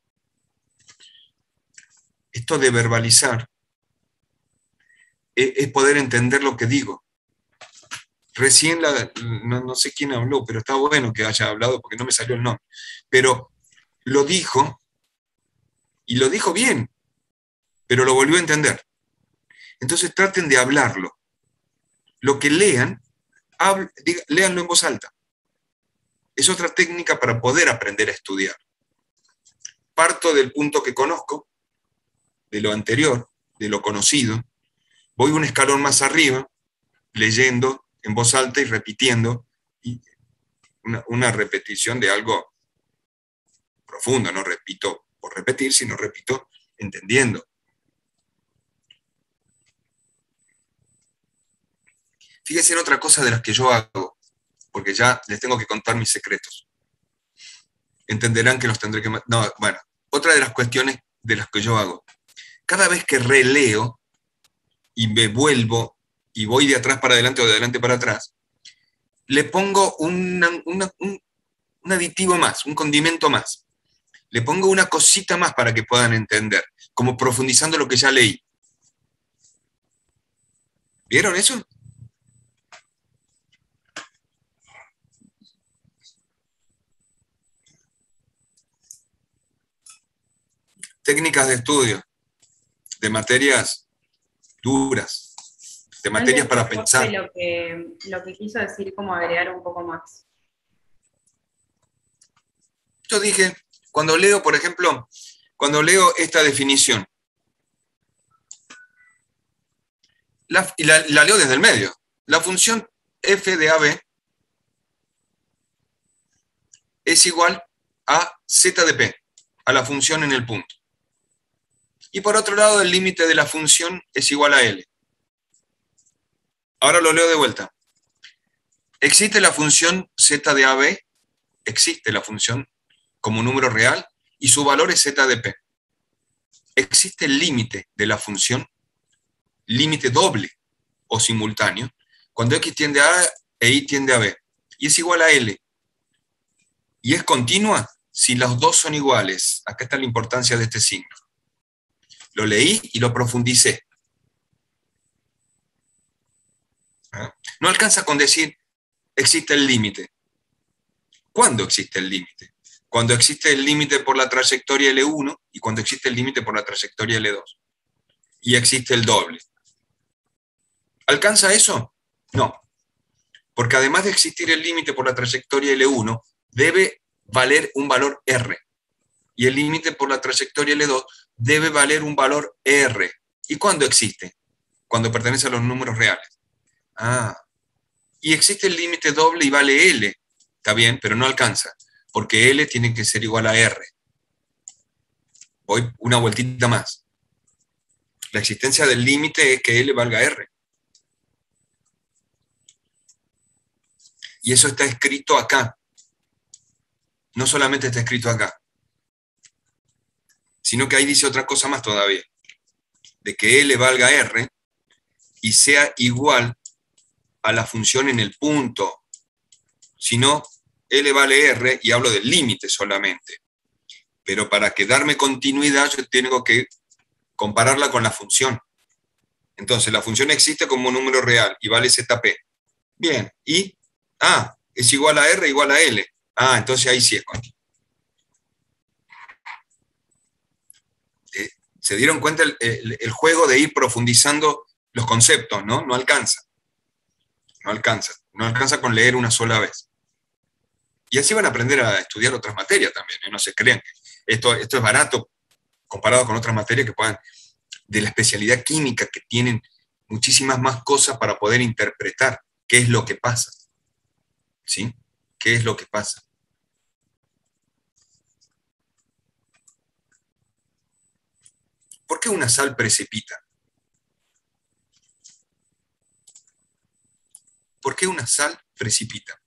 Esto de verbalizar es, es poder entender lo que digo. Recién, la- no, no sé quién habló, pero está bueno que haya hablado porque no me salió el nombre. Pero lo dijo y lo dijo bien, pero lo volvió a entender. Entonces traten de hablarlo. Lo que lean, hab- diga- léanlo en voz alta. Es otra técnica para poder aprender a estudiar. Parto del punto que conozco, de lo anterior, de lo conocido, voy un escalón más arriba, leyendo en voz alta y repitiendo, una, una repetición de algo profundo, no repito por repetir, sino repito entendiendo. Fíjense en otra cosa de las que yo hago, porque ya les tengo que contar mis secretos. Entenderán que los tendré que... No, bueno, otra de las cuestiones de las que yo hago. Cada vez que releo y me vuelvo y voy de atrás para adelante o de adelante para atrás, le pongo una- un, un aditivo más, un condimento más. Le pongo una cosita más para que puedan entender, como profundizando lo que ya leí. ¿Vieron eso? Técnicas de estudio, de materias duras, de materias para pensar. Lo que, lo que quiso decir, como agregar un poco más. Yo dije, cuando leo, por ejemplo, cuando leo esta definición, la, y la, la leo desde el medio, la función f de AB es igual a z de p, a la función en el punto. Y por otro lado, el límite de la función es igual a L. Ahora lo leo de vuelta. Existe la función z de AB, existe la función como número real y su valor es z de p. Existe el límite de la función, límite doble o simultáneo, cuando x tiende a A e y tiende a B, y es igual a L. Y es continua si los dos son iguales. Acá está la importancia de este signo. Lo leí y lo profundicé. ¿Ah? No alcanza con decir, existe el límite. ¿Cuándo existe el límite? Cuando existe el límite por la trayectoria L1 y cuando existe el límite por la trayectoria L2. Y existe el doble. ¿Alcanza eso? No. Porque además de existir el límite por la trayectoria L1, debe valer un valor R. Y el límite por la trayectoria L2 debe valer un valor R. ¿Y cuándo existe? Cuando pertenece a los números reales. Ah. Y existe el límite doble y vale L. Está bien, pero no alcanza. Porque L tiene que ser igual a R. Voy una vueltita más. La existencia del límite es que L valga R. Y eso está escrito acá. No solamente está escrito acá, sino que ahí dice otra cosa más todavía. De que L valga R y sea igual a la función en el punto. Si no, L vale R y hablo del límite solamente. Pero para que darme continuidad yo tengo que compararla con la función. Entonces, la función existe como número real y vale ZP. Bien, y Ah, es igual a R igual a L. Ah, entonces ahí sí es. Eh, ¿Se dieron cuenta el, juego de ir profundizando los conceptos, no? No alcanza. No alcanza. No alcanza con leer una sola vez. Y así van a aprender a estudiar otras materias también. ¿eh? No se crean que esto, esto es barato comparado con otras materias que puedan, de la especialidad química, que tienen muchísimas más cosas para poder interpretar qué es lo que pasa. ¿Sí? ¿Qué es lo que pasa? ¿Por qué una sal precipita? ¿Por qué una sal precipita?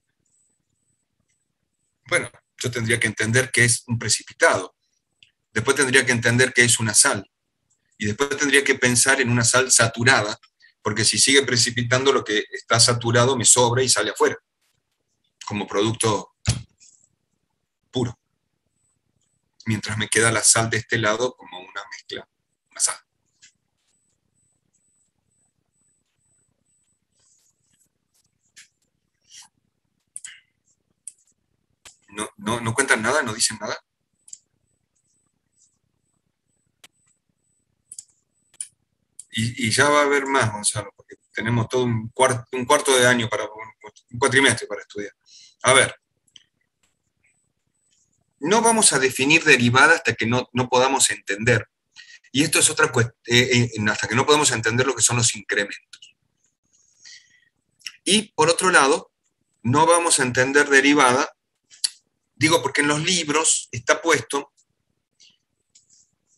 Bueno, yo tendría que entender qué es un precipitado. Después tendría que entender qué es una sal. Y después tendría que pensar en una sal saturada, porque si sigue precipitando lo que está saturado me sobra y sale afuera como producto puro. Mientras me queda la sal de este lado como una mezcla, una sal. No, no, cuentan nada, no dicen nada. Y, ya va a haber más, Gonzalo, porque tenemos todo un cuarto, un cuarto de año para, un cuatrimestre para estudiar. A ver, no vamos a definir derivada hasta que no, podamos entender. Y esto es otra cuestión, eh, eh, hasta que no podamos entender lo que son los incrementos. Y por otro lado, no vamos a entender derivada, digo porque en los libros está puesto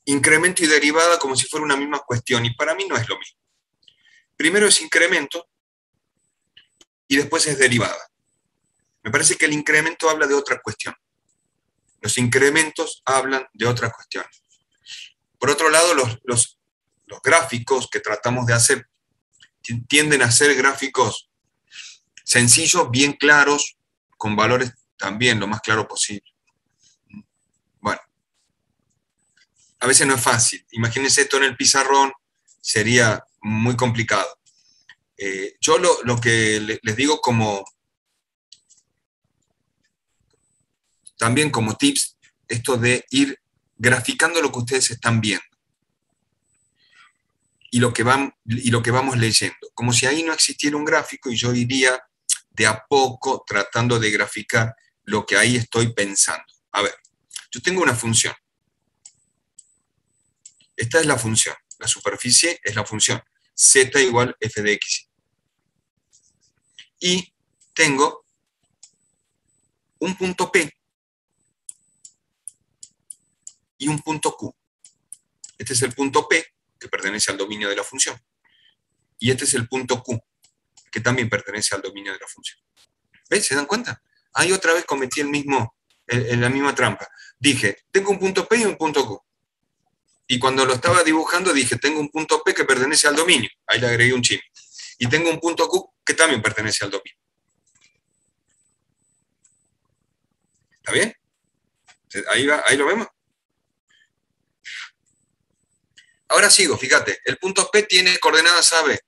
incremento y derivada como si fuera una misma cuestión, y para mí no es lo mismo. Primero es incremento y después es derivada. Me parece que el incremento habla de otra cuestión. Los incrementos hablan de otra cuestión. Por otro lado, los, los, gráficos que tratamos de hacer tienden a ser gráficos sencillos, bien claros, con valores también lo más claro posible. Bueno, a veces no es fácil. Imagínense esto en el pizarrón, sería muy complicado. Eh, yo lo, lo que les digo como, también como tips esto de ir graficando lo que ustedes están viendo y lo que, van, y lo que vamos leyendo. Como si ahí no existiera un gráfico y yo iría de a poco tratando de graficar lo que ahí estoy pensando. A ver, yo tengo una función. Esta es la función. La superficie es la función. Z igual f de x. Y tengo un punto P y un punto Q. Este es el punto P, que pertenece al dominio de la función. Y este es el punto Q, que también pertenece al dominio de la función. ¿Ves? ¿Se dan cuenta? Ahí otra vez cometí el mismo, en la misma trampa. Dije, tengo un punto P y un punto Q. Y cuando lo estaba dibujando dije, tengo un punto P que pertenece al dominio. Ahí le agregué un chino. Y tengo un punto Q que también pertenece al dominio. ¿Está bien? Ahí, va, ahí lo vemos. Ahora sigo, fíjate, el punto P tiene coordenadas AB.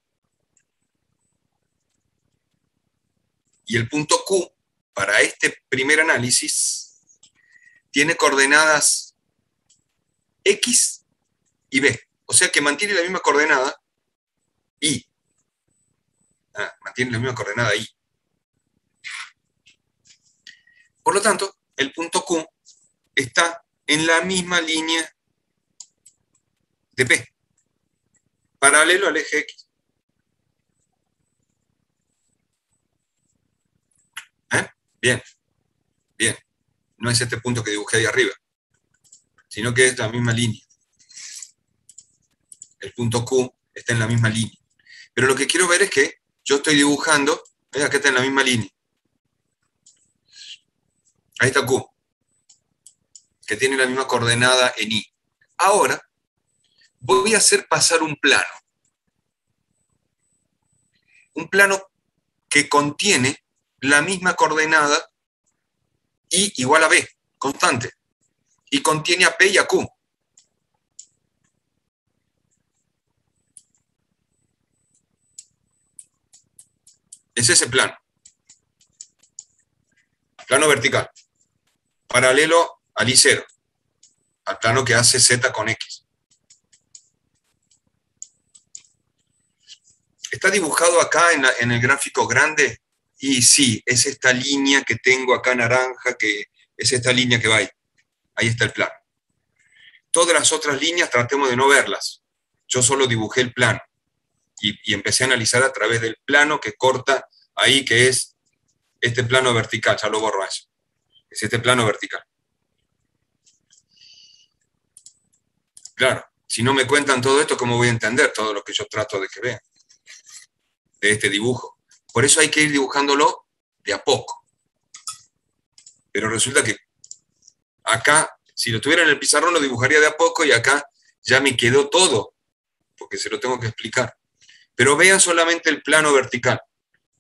Y el punto Q, para este primer análisis, tiene coordenadas X y B. O sea que mantiene la misma coordenada Y. Ah, mantiene la misma coordenada Y. Por lo tanto, el punto Q está en la misma línea de P, paralelo al eje X. ¿Eh? Bien, bien. No es este punto que dibujé ahí arriba, sino que es la misma línea. El punto Q está en la misma línea. Pero lo que quiero ver es que yo estoy dibujando, vea que está en la misma línea. Ahí está Q, que tiene la misma coordenada en I. Ahora, voy a hacer pasar un plano. Un plano que contiene la misma coordenada I igual a B, constante. Y contiene a P y a Q. Es ese plano. Plano vertical paralelo al I0, al plano que hace Z con X. ¿Está dibujado acá en, el gráfico grande? Y sí, es esta línea que tengo acá naranja, que es esta línea que va ahí. Ahí está el plano. Todas las otras líneas tratemos de no verlas. Yo solo dibujé el plano y, empecé a analizar a través del plano que corta ahí, que es este plano vertical. Ya lo borro eso es este plano vertical. Claro, si no me cuentan todo esto, ¿cómo voy a entender todo lo que yo trato de que vean? De este dibujo. Por eso hay que ir dibujándolo de a poco. Pero resulta que acá, si lo tuviera en el pizarrón, lo dibujaría de a poco y acá ya me quedó todo, porque se lo tengo que explicar. Pero vean solamente el plano vertical,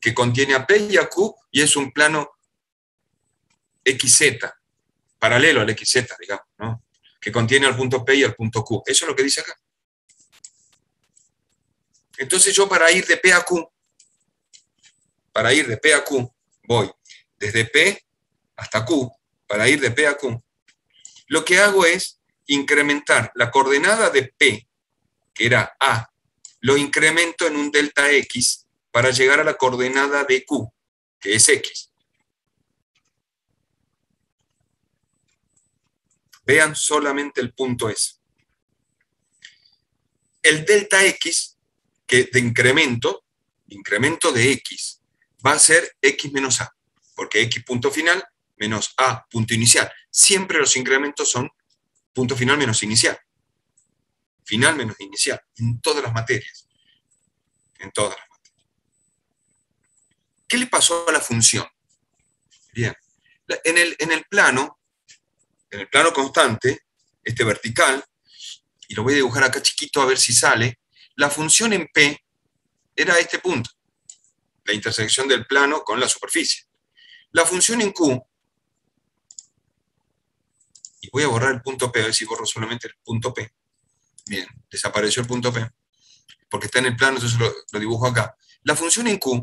que contiene a P y a Q, y es un plano XZ, paralelo al XZ, digamos, ¿no? que contiene al punto P y al punto Q. Eso es lo que dice acá. Entonces yo para ir de P a Q, para ir de P a Q, voy desde P hasta Q, para ir de P a Q, lo que hago es incrementar la coordenada de P, que era A, lo incremento en un delta X para llegar a la coordenada de Q, que es X. Vean solamente el punto S. El delta X, que de incremento, incremento de X, va a ser X menos A, porque X punto final menos A punto inicial. Siempre los incrementos son punto final menos inicial. Final menos inicial, en todas las materias. En todas las materias. ¿Qué le pasó a la función? Bien. En el, en el plano en el plano constante, este vertical, y lo voy a dibujar acá chiquito a ver si sale, la función en P era este punto, la intersección del plano con la superficie. La función en Q, y voy a borrar el punto P, a ver si borro solamente el punto P. Bien, desapareció el punto P, porque está en el plano, entonces lo, dibujo acá. La función en Q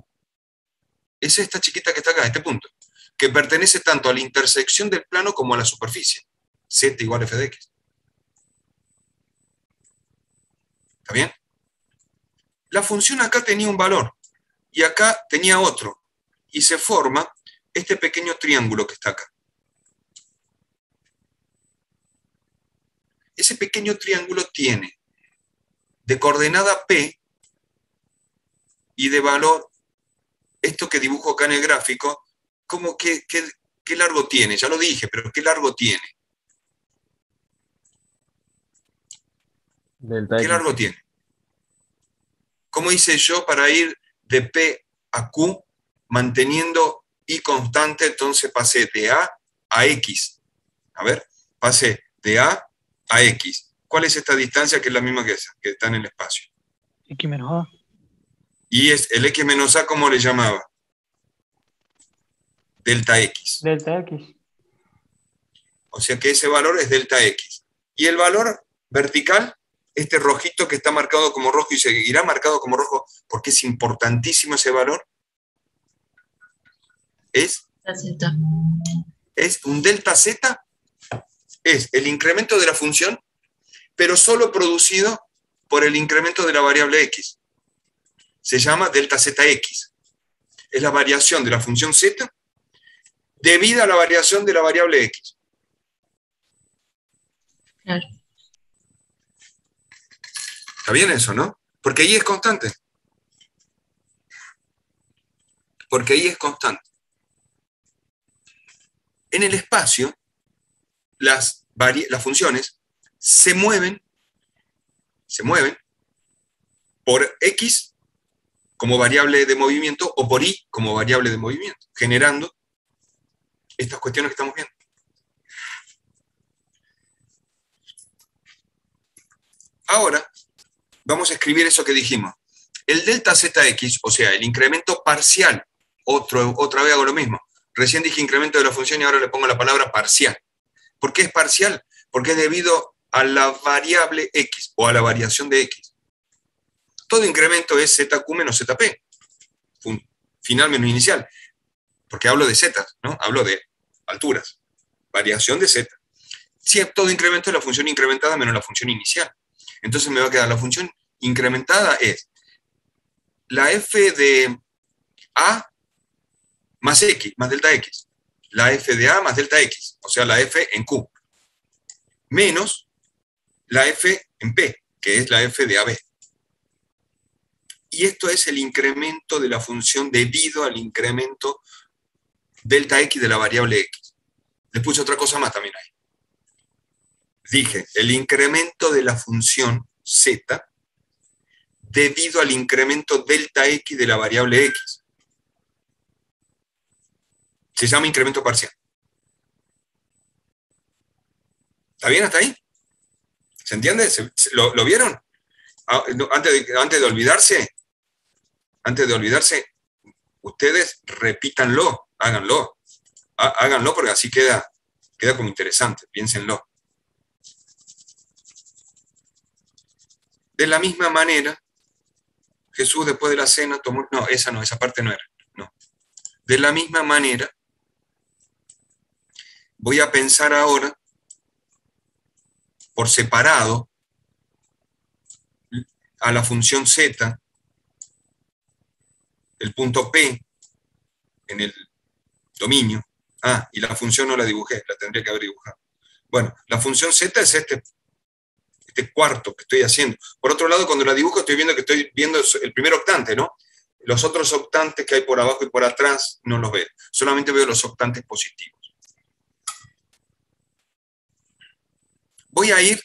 es esta chiquita que está acá, este punto que pertenece tanto a la intersección del plano como a la superficie. Z igual a f de x. ¿Está bien? La función acá tenía un valor y acá tenía otro. Y se forma este pequeño triángulo que está acá. Ese pequeño triángulo tiene de coordenada P y de valor, esto que dibujo acá en el gráfico, ¿Cómo, qué, qué, largo tiene? Ya lo dije, pero ¿qué largo tiene? ¿Qué largo tiene? ¿Cómo hice yo para ir de P a Q manteniendo I constante? Entonces pasé de A a X. A ver, pasé de A a X. ¿Cuál es esta distancia que es la misma que esa, que está en el espacio? X menos A. Y es el X menos A, ¿cómo le llamaba? delta X. Delta X. O sea que ese valor es delta X. Y el valor vertical, este rojito que está marcado como rojo y seguirá marcado como rojo porque es importantísimo ese valor, es, La Z. es un delta z, es el incremento de la función, pero solo producido por el incremento de la variable x. Se llama delta zx. Es la variación de la función z debida a la variación de la variable x. Claro. ¿Está bien eso, no? Porque ahí es constante. Porque ahí es constante. En el espacio, las, las funciones se mueven, se mueven por x como variable de movimiento o por y como variable de movimiento, generando estas cuestiones que estamos viendo. Ahora, vamos a escribir eso que dijimos. El delta zx, o sea, el incremento parcial, otra vez hago lo mismo. Recién dije incremento de la función y ahora le pongo la palabra parcial. ¿Por qué es parcial? Porque es debido a la variable x o a la variación de x. Todo incremento es zq menos zp, final menos inicial, porque hablo de z, ¿no? Hablo de alturas, variación de z. Si todo incremento es la función incrementada menos la función inicial. Entonces me va a quedar la función incrementada es la f de a más x, más delta x. La f de a más delta x, o sea, la f en q. Menos la f en p, que es la f de ab. Y esto es el incremento de la función debido al incremento delta x de la variable x. Le puse otra cosa más también ahí. Dije, el incremento de la función z debido al incremento delta x de la variable x. Se llama incremento parcial. ¿Está bien hasta ahí? ¿Se entiende? ¿Se- se- lo, vieron? Ah, Antes de, antes de olvidarse, antes de olvidarse, ustedes repítanlo, háganlo. Há- Háganlo porque así queda, queda como interesante, piénsenlo. De la misma manera, Jesús después de la cena tomó, no, esa no, esa parte no era, no. De la misma manera, voy a pensar ahora por separado a la función z, el punto P en el dominio. Ah, y la función no la dibujé, la tendría que haber dibujado. Bueno, la función z es este, este cuarto que estoy haciendo. Por otro lado, cuando la dibujo estoy viendo que estoy viendo el primer octante, ¿no? Los otros octantes que hay por abajo y por atrás no los veo. Solamente veo los octantes positivos. Voy a ir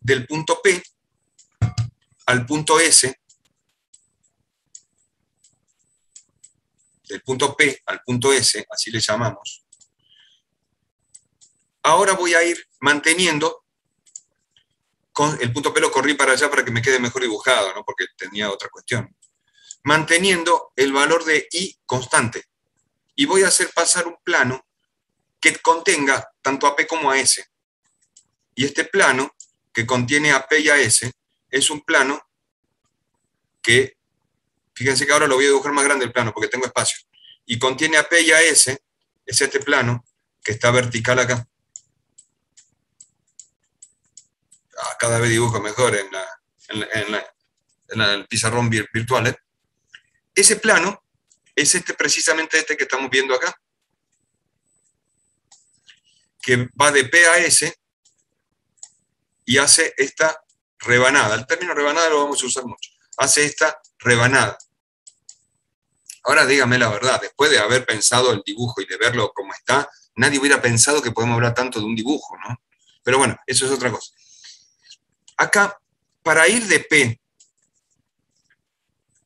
del punto P al punto S, del punto P al punto S, así le llamamos. Ahora voy a ir manteniendo, el punto P lo corrí para allá para que me quede mejor dibujado, ¿no? porque tenía otra cuestión. Manteniendo el valor de I constante. Y voy a hacer pasar un plano que contenga tanto a P como a S. Y este plano, que contiene a P y a S, es un plano que, fíjense que ahora lo voy a dibujar más grande el plano porque tengo espacio, y contiene a P y a S, es este plano que está vertical acá. Cada vez dibujo mejor en, el pizarrón vir, virtual. ¿eh? Ese plano es este, precisamente este que estamos viendo acá, que va de P a S y hace esta rebanada. El término rebanada lo vamos a usar mucho. Hace esta rebanada. Ahora dígame la verdad, después de haber pensado el dibujo y de verlo como está, nadie hubiera pensado que podemos hablar tanto de un dibujo, ¿no? Pero bueno, eso es otra cosa. Acá, para ir de P,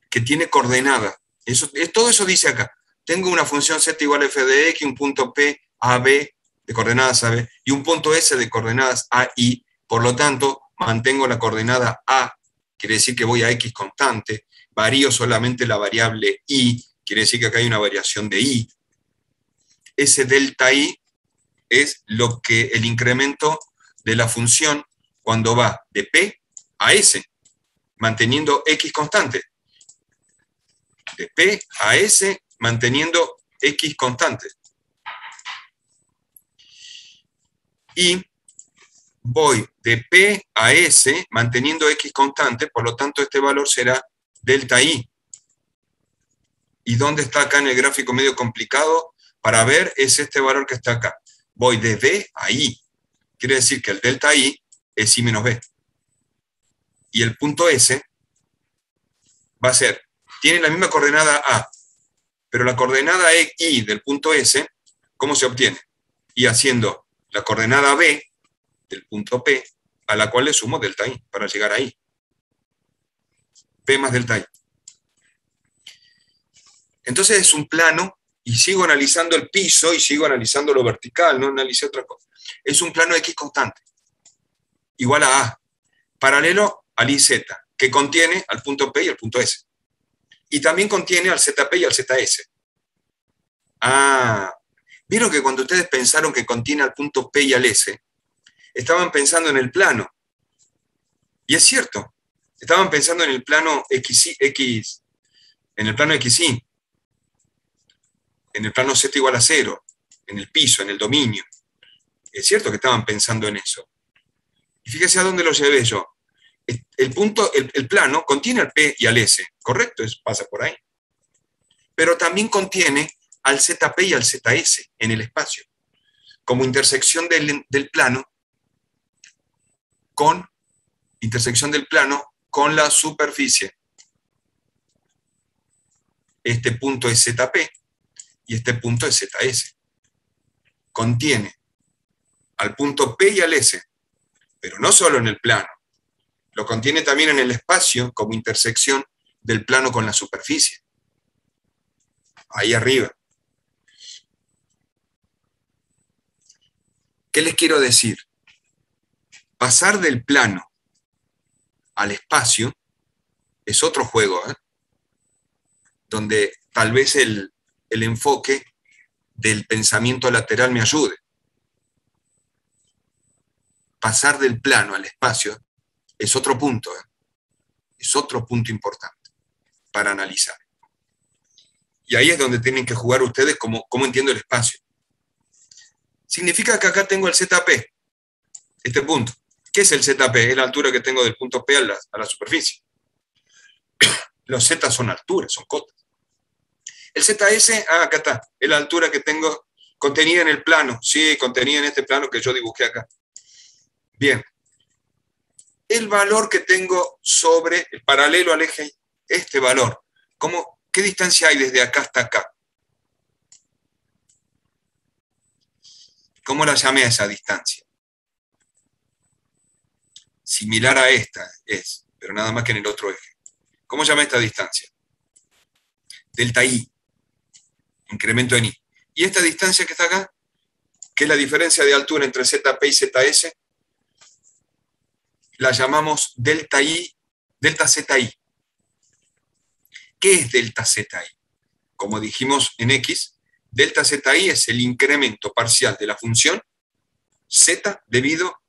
que tiene coordenada, eso, todo eso dice acá. Tengo una función z igual a f de x, un punto P, a, b, de coordenadas a, y un punto s de coordenadas a, por lo tanto, mantengo la coordenada A, quiere decir que voy a X constante, varío solamente la variable Y, quiere decir que acá hay una variación de Y. Ese delta Y es lo que el incremento de la función cuando va de P a S, manteniendo X constante. De P a S, manteniendo x constante. Y voy de P a S manteniendo x constante, por lo tanto este valor será delta I. ¿Y dónde está acá en el gráfico medio complicado? Para ver es este valor que está acá. Voy de B a I. Quiere decir que el delta I es I menos B. Y el punto S va a ser, tiene la misma coordenada A, pero la coordenada I del punto S, ¿cómo se obtiene? Y haciendo la coordenada B del punto P, a la cual le sumo delta I para llegar ahí. P más delta I. Entonces es un plano y sigo analizando el piso y sigo analizando lo vertical, no analicé otra cosa. Es un plano X constante, igual a A, paralelo al IZ, que contiene al punto P y al punto S. Y también contiene al ZP y al ZS. Ah, vieron que cuando ustedes pensaron que contiene al punto P y al S, estaban pensando en el plano. Y es cierto, estaban pensando en el plano X, X en el plano XY, en el plano Z igual a cero, en el piso, en el dominio. Es cierto que estaban pensando en eso. Y fíjese a dónde lo llevé yo. El, punto, el, plano contiene al P y al S, ¿correcto? Es, pasa por ahí. Pero también contiene al ZP y al ZS en el espacio, como intersección del, del plano con intersección del plano con la superficie. Este punto es ZP y este punto es ZS. Contiene al punto P y al S, pero no solo en el plano, lo contiene también en el espacio como intersección del plano con la superficie. Ahí arriba. ¿Qué les quiero decir? Pasar del plano al espacio es otro juego, ¿eh? donde tal vez el, el enfoque del pensamiento lateral me ayude. Pasar del plano al espacio es otro punto, ¿eh? es otro punto importante para analizar. Y ahí es donde tienen que jugar ustedes cómo, entiendo el espacio. Significa que acá tengo el ZP, este punto. ¿Qué es el ZP? Es la altura que tengo del punto P a la, a la superficie. Los Z son alturas, son cotas. El ZS, ah, acá está, es la altura que tengo contenida en el plano, sí, contenida en este plano que yo dibujé acá. Bien. El valor que tengo sobre, el paralelo al eje, este valor, ¿cómo, ¿qué distancia hay desde acá hasta acá? ¿Cómo la llamé a esa distancia? Similar a esta es, pero nada más que en el otro eje. ¿Cómo llamé esta distancia? Delta I incremento en I. Y esta distancia que está acá, que es la diferencia de altura entre ZP y ZS, la llamamos delta I, delta ZI. ¿Qué es delta ZI? Como dijimos en X, delta ZI es el incremento parcial de la función Z debido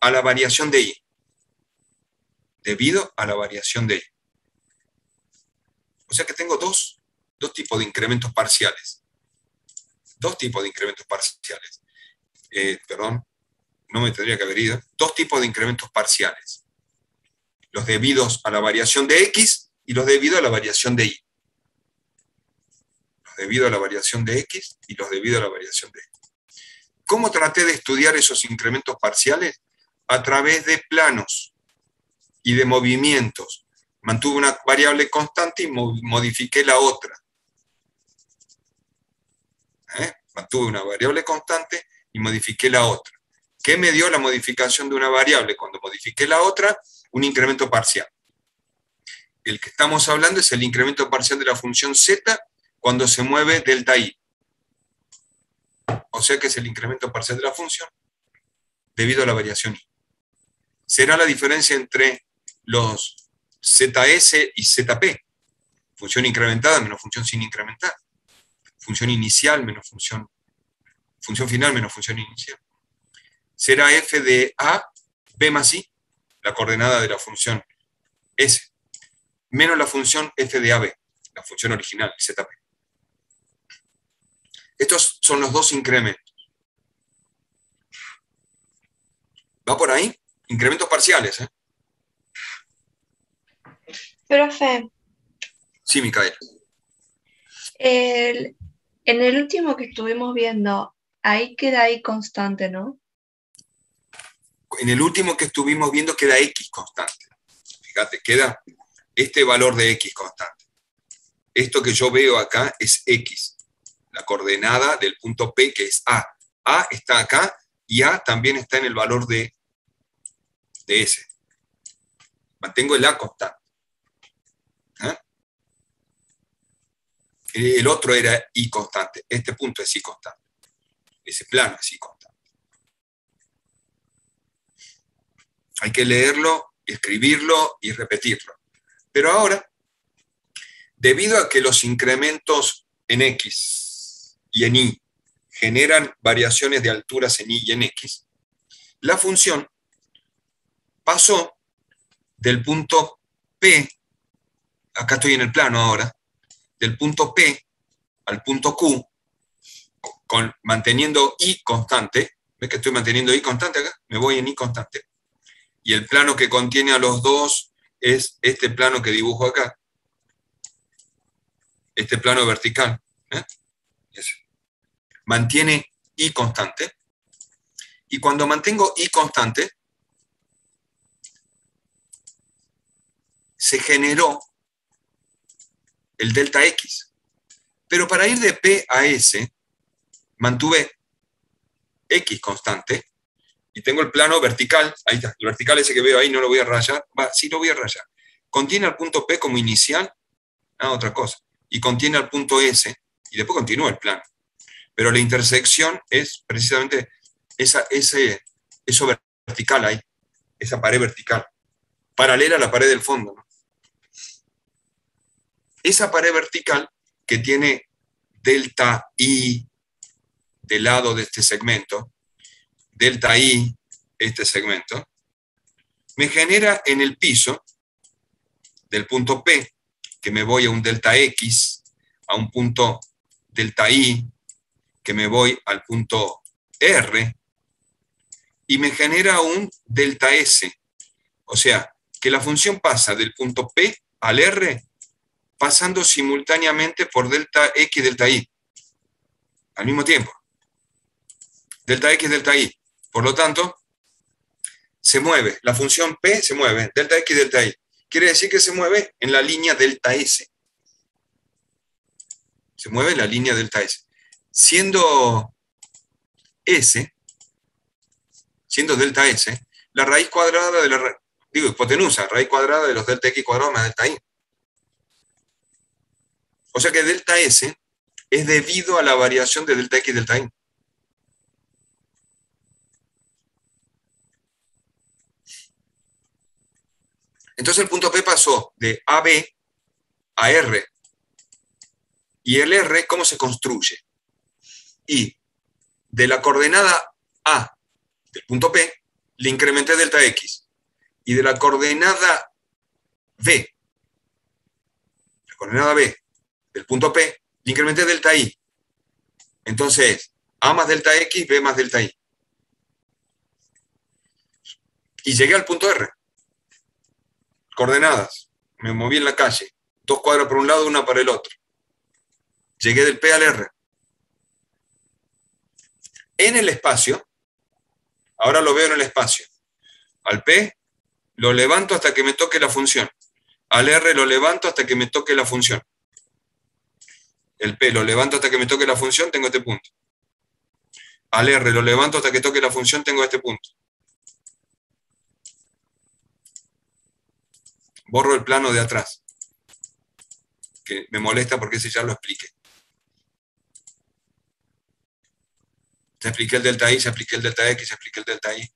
a la variación de I. Debido a la variación de I. O sea que tengo dos dos tipos de incrementos parciales. Dos tipos de incrementos parciales. Eh, perdón, no me tendría que haber ido. Dos tipos de incrementos parciales. Los debidos a la variación de x y los debidos a la variación de y. Los debidos a la variación de x y los debidos a la variación de y. ¿Cómo traté de estudiar esos incrementos parciales? A través de planos y de movimientos. Mantuve una variable constante y modifiqué la otra. ¿eh? mantuve una variable constante y modifiqué la otra. ¿Qué me dio la modificación de una variable? Cuando modifiqué la otra, un incremento parcial. El que estamos hablando es el incremento parcial de la función z cuando se mueve delta i. O sea que es el incremento parcial de la función debido a la variación i. Será la diferencia entre los zs y zp. Función incrementada menos función sin incrementar función inicial menos función, función final menos función inicial. Será f de a, b más i, la coordenada de la función s, menos la función f de ab, la función original, zp. Estos son los dos incrementos. ¿Va por ahí? Incrementos parciales. ¿eh? Profe, Sí, Micaela. el- en el último que estuvimos viendo, ahí queda ahí constante, ¿no? En el último que estuvimos viendo queda X constante. Fíjate, queda este valor de X constante. Esto que yo veo acá es X, la coordenada del punto P que es A. A está acá y A también está en el valor de, de S. Mantengo el A constante. ¿Ah? El otro era I constante. Este punto es I constante. Ese plano es I constante. Hay que leerlo, escribirlo y repetirlo. Pero ahora, debido a que los incrementos en X y en Y generan variaciones de alturas en Y y en X, la función pasó del punto P, acá estoy en el plano ahora, del punto P al punto Q, manteniendo I constante, ¿ves que estoy manteniendo I constante acá? Me voy en I constante. Y el plano que contiene a los dos es este plano que dibujo acá. Este plano vertical. ¿eh? Mantiene I constante. Y cuando mantengo I constante, se generó el delta X. Pero para ir de P a S, mantuve X constante y tengo el plano vertical, ahí está, el vertical ese que veo ahí no lo voy a rayar, va, sí lo voy a rayar. Contiene al punto P como inicial, ah, otra cosa, y contiene al punto S, y después continúa el plano. Pero la intersección es precisamente esa, ese, eso vertical ahí, esa pared vertical, paralela a la pared del fondo. Esa pared vertical que tiene delta I del lado de este segmento, delta I, este segmento, me genera en el piso del punto P, que me voy a un delta X, a un punto delta I, que me voy al punto R, y me genera un delta S. O sea, que la función pasa del punto P al R, pasando simultáneamente por delta X y delta Y, al mismo tiempo. Delta X, delta Y. Por lo tanto, se mueve, la función P se mueve, delta X, delta Y. Quiere decir que se mueve en la línea delta S. Se mueve en la línea delta S. Siendo S, siendo delta S, la raíz cuadrada de la, digo, hipotenusa, raíz cuadrada de los delta X cuadrado más delta Y. O sea que delta S es debido a la variación de delta X y delta Y. Entonces el punto P pasó de AB a R. ¿Y el R cómo se construye? Y de la coordenada A del punto P le incrementé delta X. Y de la coordenada B, la coordenada B del punto P, le incrementé delta Y. Entonces, A más delta X, B más delta Y. Y llegué al punto R coordenadas. Me moví en la calle. Dos cuadras por un lado, una para el otro. Llegué del P al R. En el espacio, ahora lo veo en el espacio. Al P lo levanto hasta que me toque la función. Al R lo levanto hasta que me toque la función. El P lo levanto hasta que me toque la función, tengo este punto. Al R lo levanto hasta que toque la función, tengo este punto. Borro el plano de atrás, que me molesta porque ese ya lo expliqué. Ya expliqué el delta I, ya expliqué el delta X, ya expliqué el delta Y.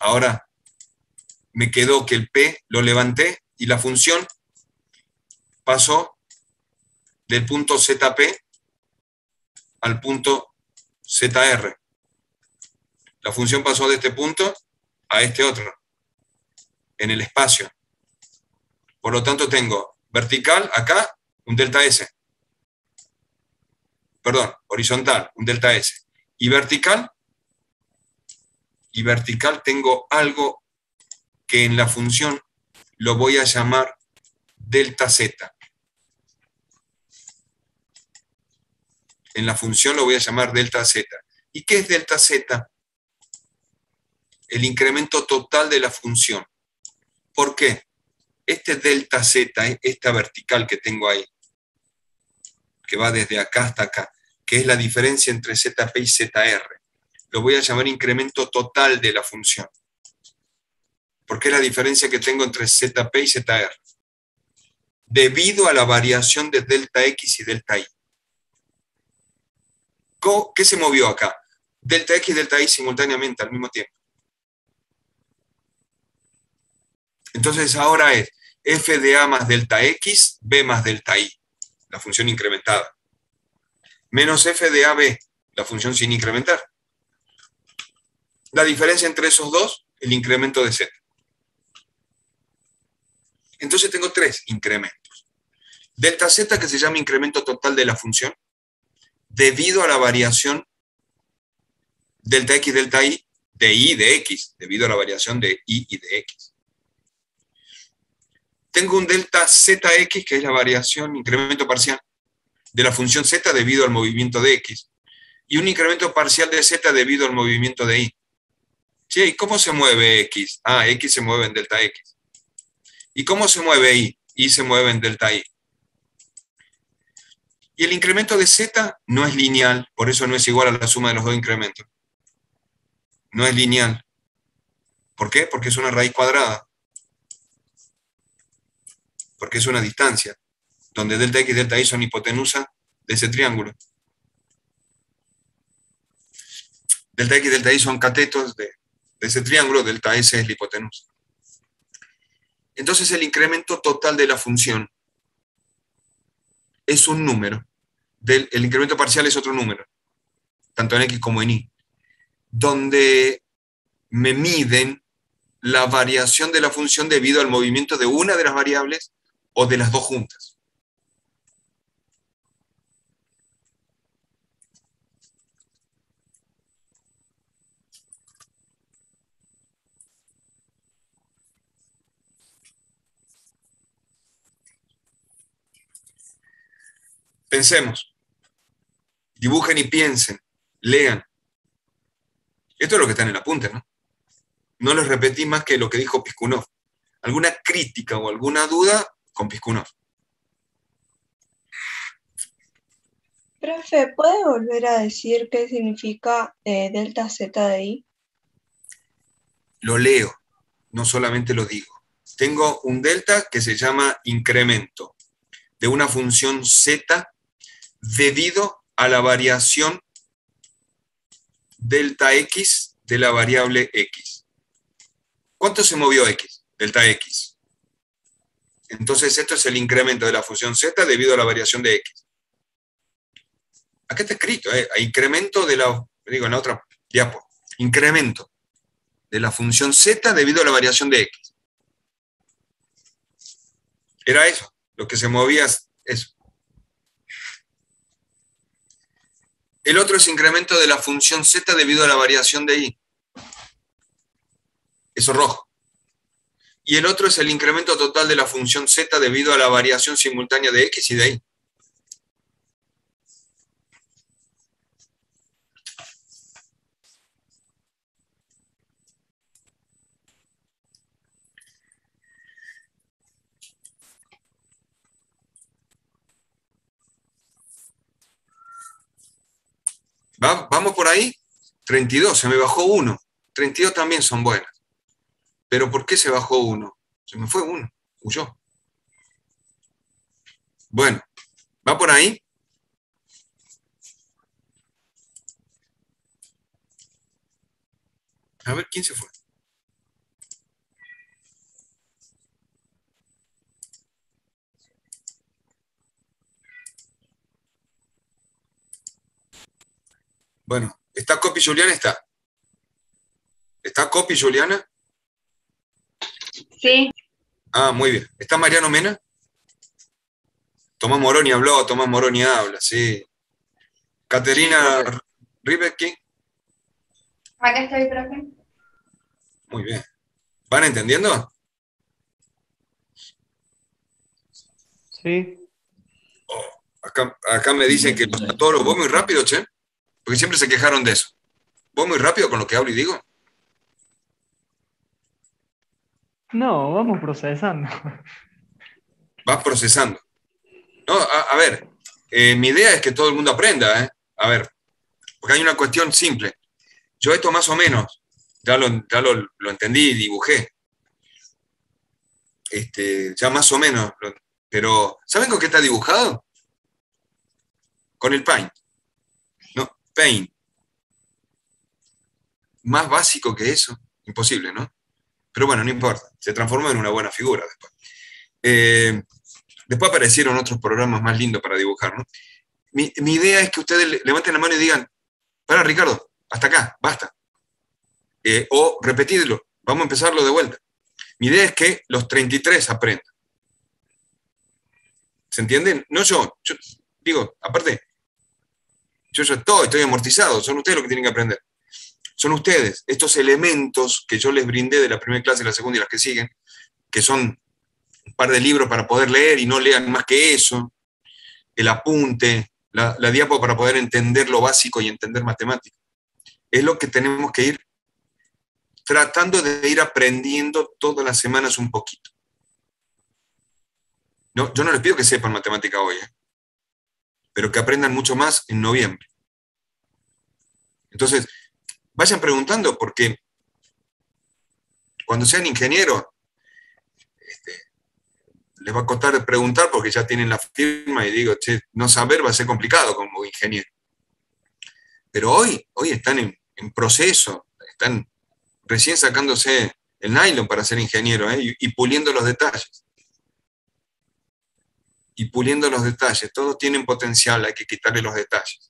Ahora me quedó que el P lo levanté y la función pasó del punto ZP al punto ZR. La función pasó de este punto a este otro en el espacio. Por lo tanto, tengo vertical acá un delta S. perdón, horizontal, un delta S. Y vertical, y vertical tengo algo que en la función lo voy a llamar delta Z. En la función lo voy a llamar delta Z. ¿Y qué es delta Z? El incremento total de la función. ¿Por qué? Este delta Z, esta vertical que tengo ahí, que va desde acá hasta acá, que es la diferencia entre ZP y ZR, lo voy a llamar incremento total de la función. Porque es la diferencia que tengo entre ZP y ZR. Debido a la variación de delta X y delta Y. ¿Qué se movió acá? Delta X y delta Y simultáneamente al mismo tiempo. Entonces ahora es f de a más delta x, b más delta y, la función incrementada, menos f de a b, la función sin incrementar. La diferencia entre esos dos, el incremento de z. Entonces tengo tres incrementos. Delta z, que se llama incremento total de la función, debido a la variación delta x, delta y, de y de x, debido a la variación de y y de x. Tengo un delta zx, que es la variación, incremento parcial de la función z debido al movimiento de x, y un incremento parcial de z debido al movimiento de y. ¿Y cómo se mueve x? Ah, x se mueve en delta x. ¿Y cómo se mueve y? y se mueve en delta y. Y el incremento de z no es lineal, por eso no es igual a la suma de los dos incrementos. No es lineal. ¿Por qué? Porque es una raíz cuadrada porque es una distancia, donde delta x y delta y son hipotenusa de ese triángulo. Delta x y delta y son catetos de, ese triángulo, delta s es la hipotenusa. Entonces el incremento total de la función es un número, el incremento parcial es otro número, tanto en x como en y, donde me miden la variación de la función debido al movimiento de una de las variables o de las dos juntas. Pensemos, dibujen y piensen, lean. Esto es lo que está en el apunte, ¿no? No les repetí más que lo que dijo Piskunov. ¿Alguna crítica o alguna duda? Con. Profe, ¿puede volver a decir qué significa eh, delta z de i? Lo leo, no solamente lo digo. Tengo un delta que se llama incremento de una función z debido a la variación delta x de la variable x. ¿Cuánto se movió x? Delta x. Entonces esto es el incremento de la función z debido a la variación de x. Acá está escrito, ¿eh? incremento de la, digo en la otra diapo, incremento de la función z debido a la variación de x. Era eso, lo que se movía es eso. El otro es incremento de la función z debido a la variación de y. Eso rojo y el otro es el incremento total de la función z debido a la variación simultánea de x y de y. ¿Vamos por ahí? 32, se me bajó uno. 32 también son buenas. Pero ¿por qué se bajó uno? Se me fue uno, huyó. Bueno, ¿va por ahí? A ver, ¿quién se fue? Bueno, ¿está Copy Juliana? Está. ¿Está Copy Juliana? Sí. Ah, muy bien. ¿Está Mariano Mena? Tomás Moroni habló, Tomás Moroni habla, sí. Caterina Ribecki, Acá estoy, profe. muy bien. ¿Van entendiendo? Sí. Acá, acá me dicen que los toros, vos muy rápido, che, porque siempre se quejaron de eso. Vos muy rápido con lo que hablo y digo. No, vamos procesando. vas procesando. No, a, ver, eh, mi idea es que todo el mundo aprenda, ¿eh? A ver, porque hay una cuestión simple. Yo esto más o menos, ya lo, ya lo, lo entendí, dibujé. Este, ya más o menos, pero ¿saben con qué está dibujado? Con el paint. No, paint. Más básico que eso, imposible, ¿no? Pero bueno, no importa, se transformó en una buena figura después. Eh, Después aparecieron otros programas más lindos para dibujar, ¿no? Mi, idea es que ustedes le- levanten la mano y digan, para Ricardo, hasta acá, basta. Eh, o repetidlo, vamos a empezarlo de vuelta. Mi idea es que los 33 aprendan. ¿Se entienden? No yo, yo digo, aparte, yo ya estoy, estoy amortizado, son ustedes los que tienen que aprender. Son ustedes, estos elementos que yo les brindé de la primera clase, la segunda y las que siguen, que son un par de libros para poder leer y no lean más que eso, el apunte, la, la diapo para poder entender lo básico y entender matemáticas. Es lo que tenemos que ir tratando de ir aprendiendo todas las semanas un poquito. No, yo no les pido que sepan matemática hoy, ¿eh? pero que aprendan mucho más en noviembre. Entonces, vayan preguntando porque cuando sean ingenieros, este, les va a costar preguntar porque ya tienen la firma y digo, che, no saber va a ser complicado como ingeniero. Pero hoy, hoy están en, proceso, están recién sacándose el nylon para ser ingeniero ¿eh? y puliendo los detalles. Y puliendo los detalles. Todos tienen potencial, hay que quitarle los detalles.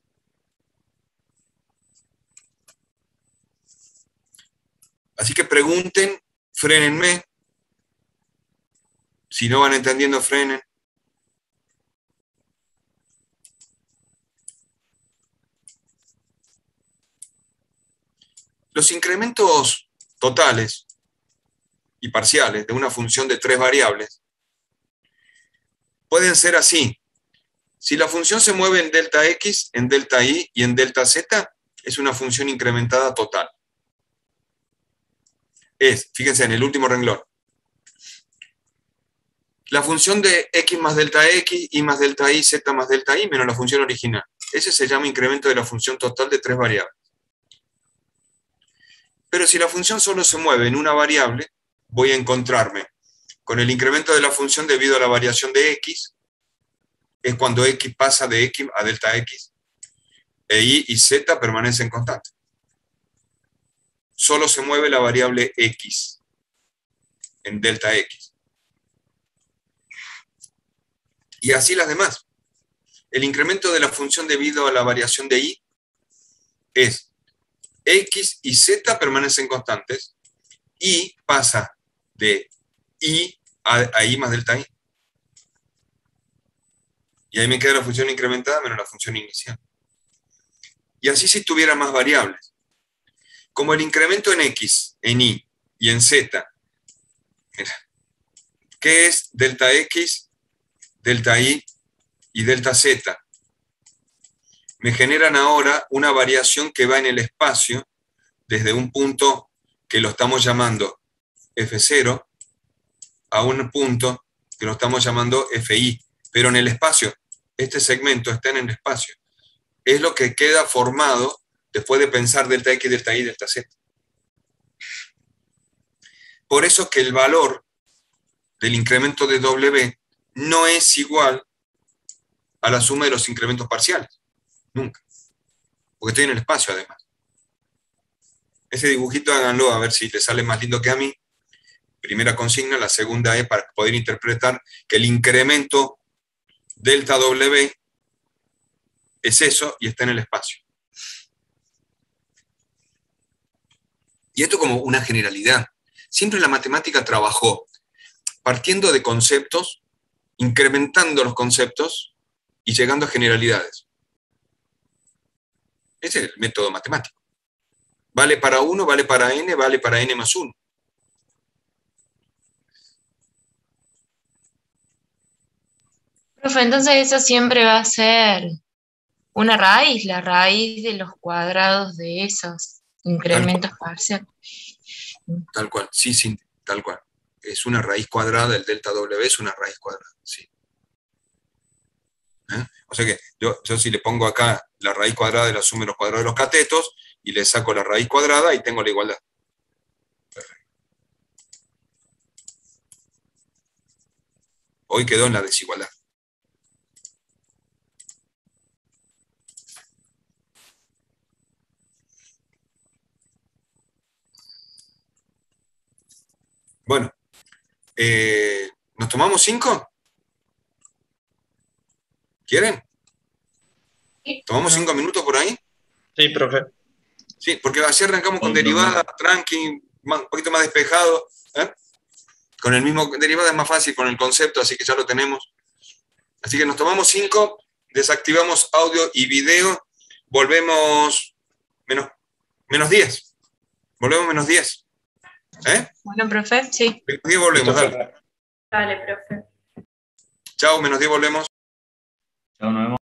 Así que pregunten, frénenme, si no van entendiendo, frenen. Los incrementos totales y parciales de una función de tres variables pueden ser así. Si la función se mueve en delta x, en delta y y en delta z, es una función incrementada total. Es, fíjense en el último renglón, la función de x más delta x, y más delta y, z más delta y, menos la función original. Ese se llama incremento de la función total de tres variables. Pero si la función solo se mueve en una variable, voy a encontrarme con el incremento de la función debido a la variación de x, es cuando x pasa de x a delta x, e y y z permanecen constantes. Solo se mueve la variable x en delta x. Y así las demás. El incremento de la función debido a la variación de y es x y z permanecen constantes y pasa de y a, a y más delta y. Y ahí me queda la función incrementada menos la función inicial. Y así si tuviera más variables. Como el incremento en x, en y y en z, ¿qué es delta x, delta y y delta z? Me generan ahora una variación que va en el espacio desde un punto que lo estamos llamando f0 a un punto que lo estamos llamando fi, pero en el espacio. Este segmento está en el espacio. Es lo que queda formado después de pensar delta x, delta y, delta z. Por eso que el valor del incremento de W no es igual a la suma de los incrementos parciales. Nunca. Porque estoy en el espacio además. Ese dibujito háganlo a ver si les sale más lindo que a mí. Primera consigna, la segunda es para poder interpretar que el incremento delta W es eso y está en el espacio. Y esto como una generalidad. Siempre la matemática trabajó partiendo de conceptos, incrementando los conceptos y llegando a generalidades. Ese es el método matemático. Vale para 1, vale para n, vale para n más 1. Profe, entonces eso siempre va a ser una raíz, la raíz de los cuadrados de esos incrementos parciales. Tal cual, sí, sí, tal cual. Es una raíz cuadrada, el delta W es una raíz cuadrada, sí. ¿Eh? O sea que yo, yo si le pongo acá la raíz cuadrada de la suma de los cuadrados de los catetos y le saco la raíz cuadrada y tengo la igualdad. Perfecto. Hoy quedó en la desigualdad. Bueno, eh, ¿nos tomamos cinco? ¿Quieren? ¿Tomamos cinco minutos por ahí? Sí, profe. Sí, porque así arrancamos con derivada, tranqui, un poquito más despejado. ¿eh? Con el mismo derivada es más fácil con el concepto, así que ya lo tenemos. Así que nos tomamos cinco, desactivamos audio y video, volvemos menos, menos 10. Volvemos menos 10. ¿Eh? Bueno, profe, sí. Menos 10 volvemos, dale. Dale, profe. Chao, menos 10 volvemos. Chao, nos vemos.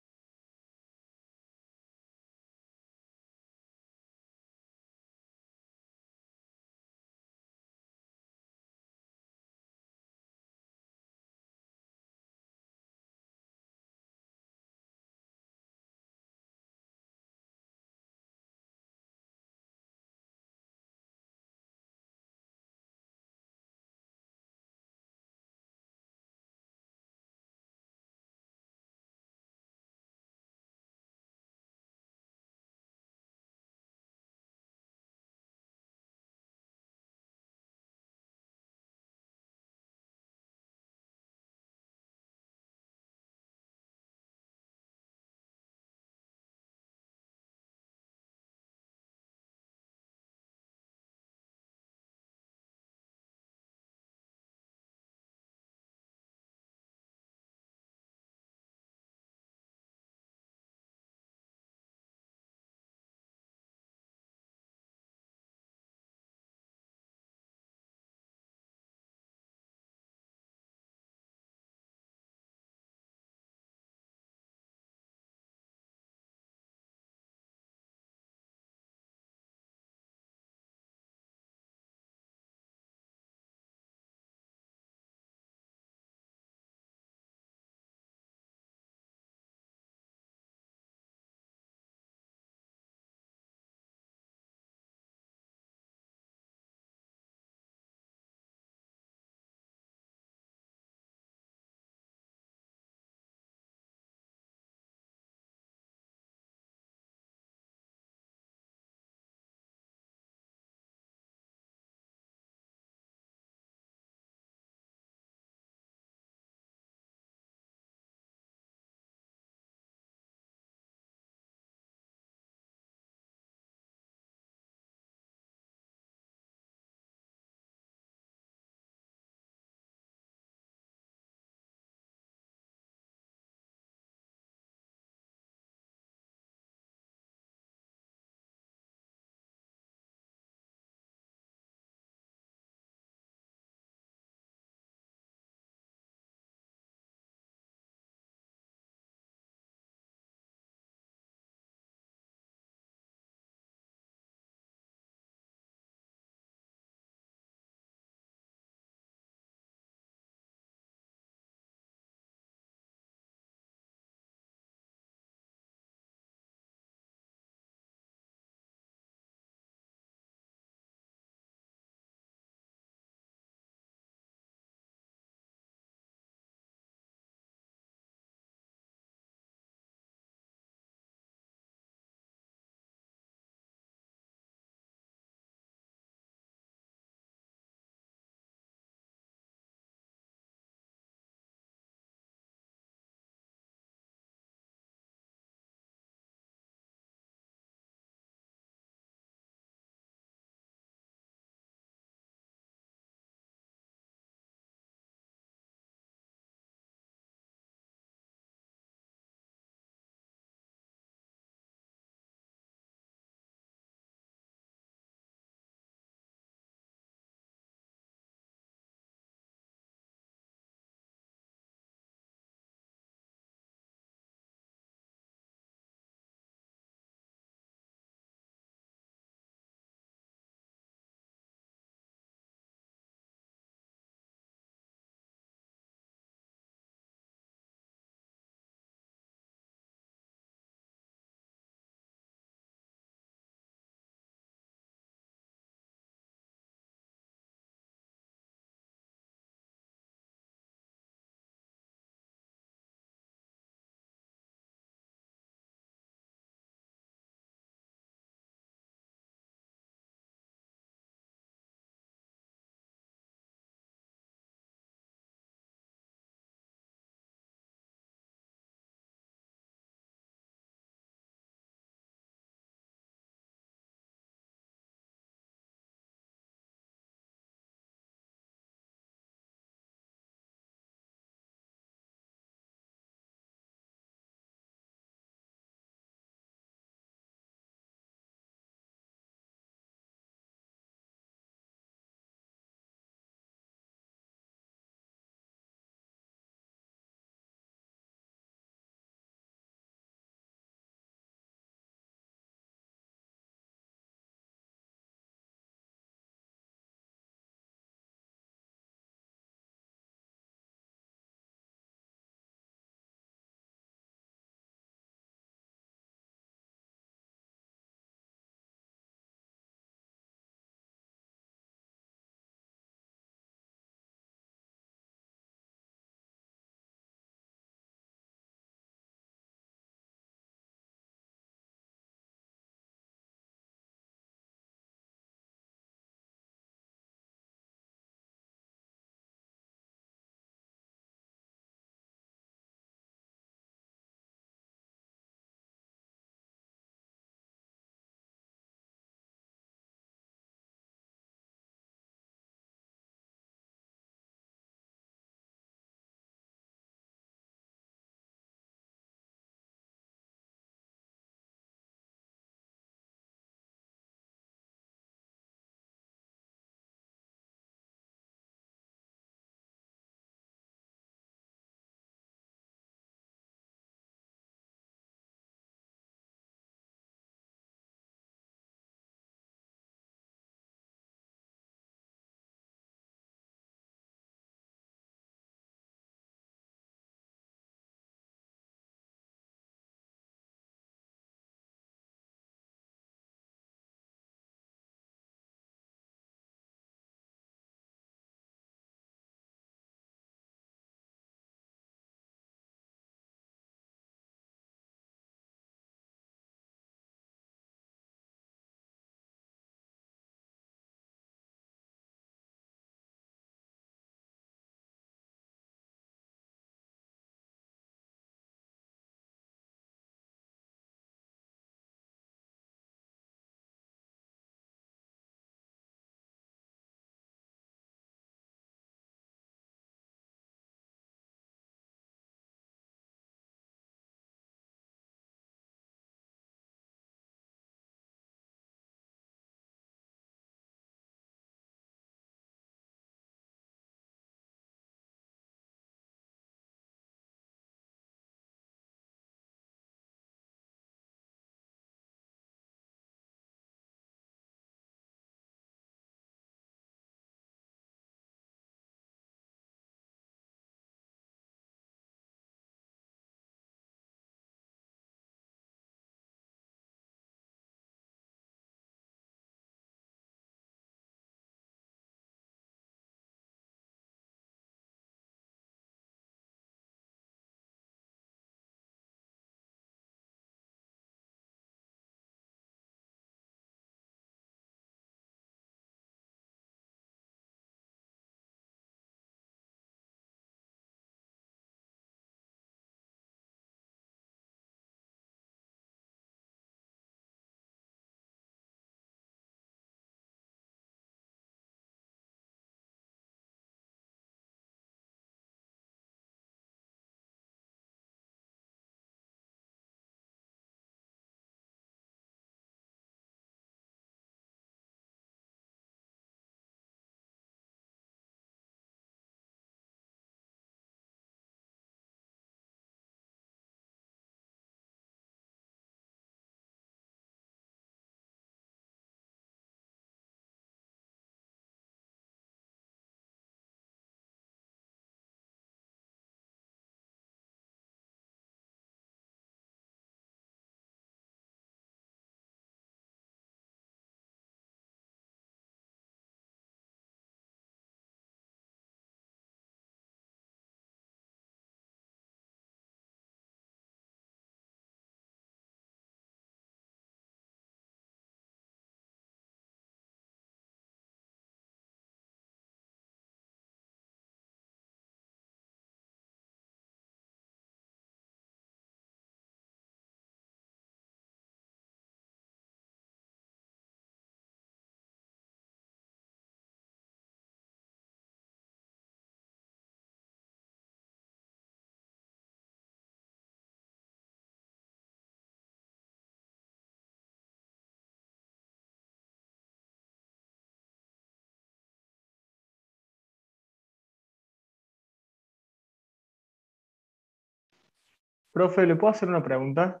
Profe, ¿le puedo hacer una pregunta?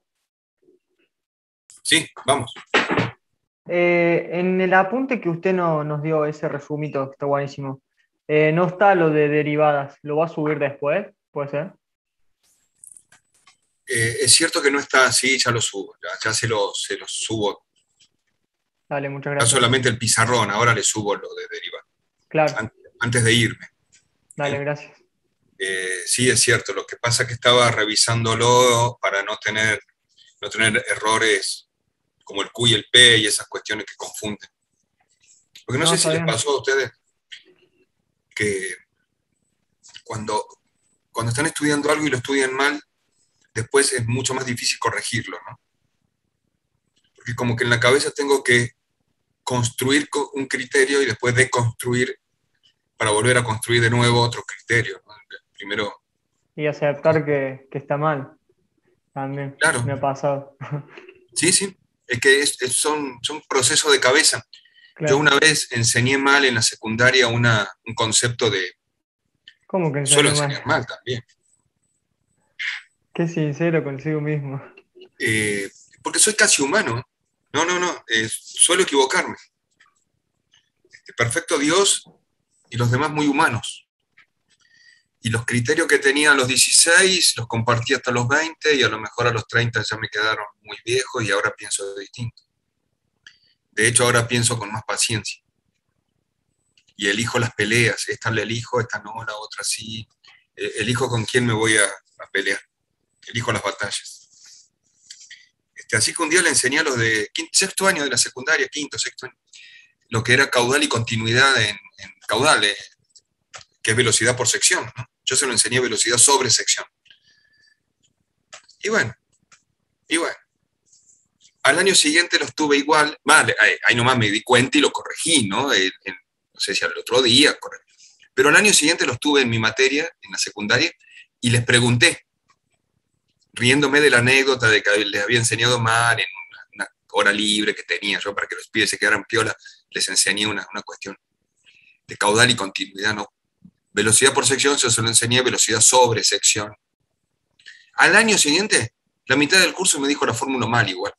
Sí, vamos. Eh, en el apunte que usted no- nos dio, ese resumito, que está buenísimo, eh, no está lo de derivadas. ¿Lo va a subir después? ¿Puede ser? Eh, es cierto que no está así, ya lo subo, ya, ya se, lo, se lo subo. Dale, muchas gracias. solamente el pizarrón, ahora le subo lo de derivar, Claro, antes de irme. dale, gracias. Eh, sí, es cierto, lo que pasa es que estaba revisándolo para no tener, no tener errores como el Q y el P y esas cuestiones que confunden. Porque no, No, sé si les pasó a ustedes que cuando, cuando están estudiando algo y lo estudian mal, después es mucho más difícil corregirlo, ¿no? Porque como que en la cabeza tengo que construir co- un criterio y después deconstruir para volver a construir de nuevo otro criterio. ¿no? Primero, Y aceptar que, que está mal. También Claro. me ha pasado. sí, sí, es que es- es- son, son procesos de cabeza. Claro. Yo una vez enseñé mal en la secundaria una, un concepto de... ¿Cómo que Suelo mal? enseñar mal también. Qué sincero consigo mismo. Eh, porque soy casi humano. No, no, no, eh, suelo equivocarme. Este, perfecto Dios y los demás muy humanos. Y los criterios que tenía a los 16 los compartí hasta los 20 y a lo mejor a los 30 ya me quedaron muy viejos y ahora pienso distinto. De hecho, ahora pienso con más paciencia. Y elijo las peleas. Esta la elijo, esta no, la otra sí. Eh, elijo con quién me voy a, pelear. Elijo las batallas. Este, así que un día le enseñé a los de quinto, sexto año de la secundaria, quinto, sexto año, lo que era caudal y continuidad en, en caudal, eh, que es velocidad por sección. ¿no? Yo se lo enseñé velocidad sobre sección. Y bueno, y bueno. Al año siguiente los tuve igual, vale, ahí, nomás me di cuenta y lo corregí, ¿no? No sé si al otro día. Pero al año siguiente los tuve en mi materia, en la secundaria, y les pregunté, riéndome de la anécdota de que les había enseñado mal en una, una hora libre que tenía yo para que los pibes se quedaran piola, les enseñé una, una cuestión de caudal y continuidad, ¿no? Velocidad por sección, se lo enseñé velocidad sobre sección. Al año siguiente, la mitad del curso me dijo la fórmula mal igual.